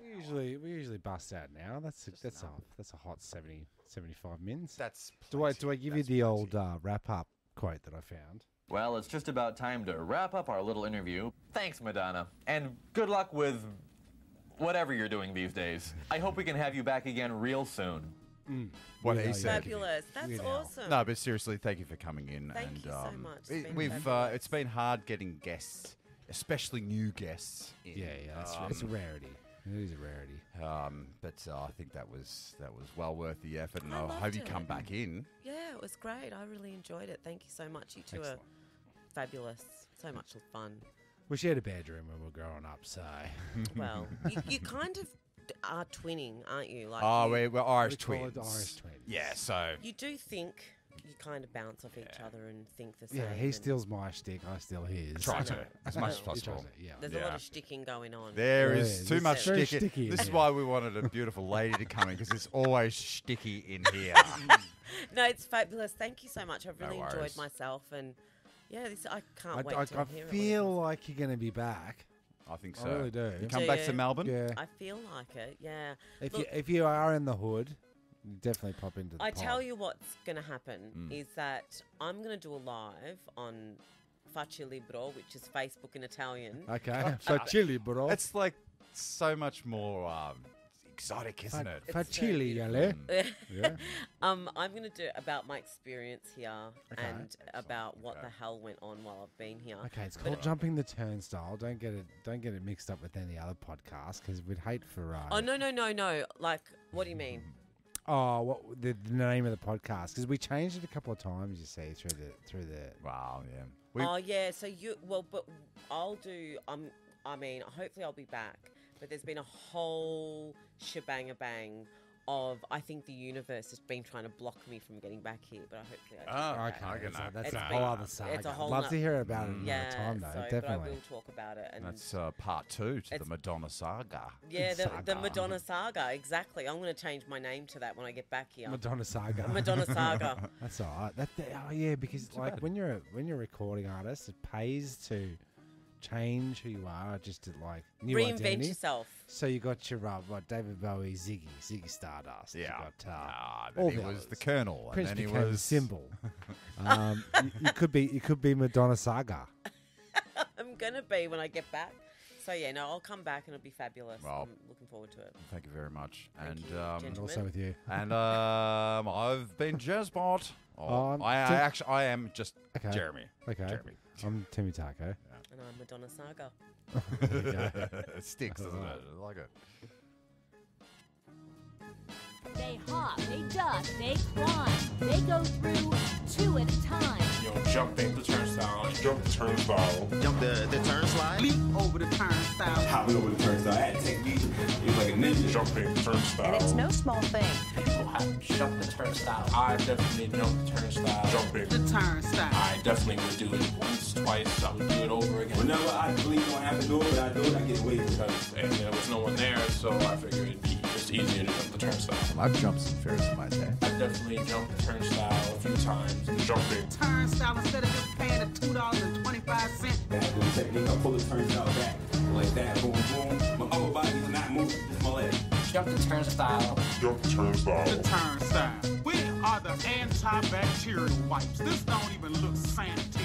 We usually we usually bust out now. That's a, that's a that's a hot 70, 75 mins. That's Do I plenty. do I give That's you the plenty. old uh, wrap up quote that I found? Well, it's just about time to wrap up our little interview. Thanks, Madonna. And good luck with whatever you're doing these days. I hope we can have you back again real soon. What Yeah, he said. Fabulous. That's Weird Al. awesome. No, but seriously, thank you for coming in. Thank and you so um, much. It's it- been we've uh, fabulous. it's been hard getting guests, especially new guests. In. Yeah, yeah. That's, right. it's a rarity. It is a rarity. Um, but uh, I think that was that was well worth the effort, and I I, loved hope you it. come back in. Yeah, it was great. I really enjoyed it. Thank you so much. You two Excellent. are fabulous. So much fun. We shared a bedroom when we were growing up, so Well, you, you kind of d- are twinning, aren't you? Like Oh, you, we're, we're Irish We twins. it Irish twins. Yeah, so you do think you kind of bounce off each other and think the same. yeah, he steals my shtick, I steal his. try to as much as He tries possible. it, Yeah. There's a lot of sticking going on. There There is is. too much very sticky. sticky in This is why we wanted a beautiful lady to come in because it's always sticky in here. No, it's fabulous. Thank you so much. I've really worries. enjoyed myself and yeah, this I can't I, wait I, to I hear it. feel like you're going to be back. I think I so. really do. You come Do back you? to Melbourne. Yeah. I feel like it. Yeah. If Look- you if you are in the hood, definitely pop into the I pod. tell you what's going to happen Mm. is that I'm going to do a live on Faccia Libro, which is Facebook in Italian. Okay. Facili, bro. It's like so much more um, exotic, isn't it? It's very Facili, yale. Mm. Yeah. um, I'm going to do about my experience here Okay. and about what the hell went on while I've been here. Okay, it's But- called jumping the turnstile. Don't get it. Don't get it mixed up with any other podcast because we'd hate for. Uh, Oh no no no no! Like, what do you mean? Oh, what the, the name of the podcast? Because we changed it a couple of times. You see through the through the. Wow, yeah. We, oh yeah, so you well, but I'll do. Um, I mean, hopefully I'll be back. But there's been a whole shebang a bang of I think the universe has been trying to block me from getting back here. But I hopefully I do Oh, Okay, back. okay, that's, a, that's It's a been- whole other saga. it's a whole Love no- to hear about it Yeah, another time, though. so, but I definitely. will talk about it. And that's uh, part two to the It's- Madonna saga. yeah, the, the Saga. Madonna saga. Exactly. I'm going to change my name to that when I get back here. Madonna saga. Madonna saga. That's all right. That, that- oh yeah, because like when you're a, when you're a recording artist, it pays to change who you are, just to like new Reinvent identity. yourself. So you got your uh, what David Bowie, Ziggy, Ziggy Stardust. You Yeah. got uh, Ah, then all he the was others. the Colonel, Prince and then he became was symbol. um, you, you could be you could be Madonna Saga. I'm going to be when I get back. So yeah, no, I'll come back and it'll be fabulous. Well, I'm looking forward to it. Thank you very much. Thank and you, um, And gentlemen. also with you. and um, I've been Jazzbot. Oh, Um, I, I Tim- actually I am just Okay. Jeremy. Okay. Jeremy. I'm Timmy Taco. And I'm Madonna Saga. it sticks, doesn't it? I like it. They hop, they duck, they climb. They go through two at a time. you know, jumping the turnstile, jump the turnstile, jump the, the turn slide. leap over the turnstile. hopping over the turnstile. I had to take these. It like a ninja. jumping the turnstile. And it's no small thing. People have jumped the turnstile. I definitely jump the turnstile. Jumping. The turnstile. I definitely would do it once, twice. I would do it over again. Whenever I believe I have to do it, I do it. I get away. Because and there was no one there, so I figured it'd be just easier to jump the turnstile. I've jumped some fairs in my day. I've definitely jumped the turnstile a few times. Jumping. Turnstile instead of just paying the two dollars and twenty five cents. I do the technique. I pull the turnstile back like that. Boom, boom. My upper body is not moving. Just my leg. Jump the turnstile. Jump the turnstile. The turnstile. We are the antibacterial wipes. This don't even look sanitary.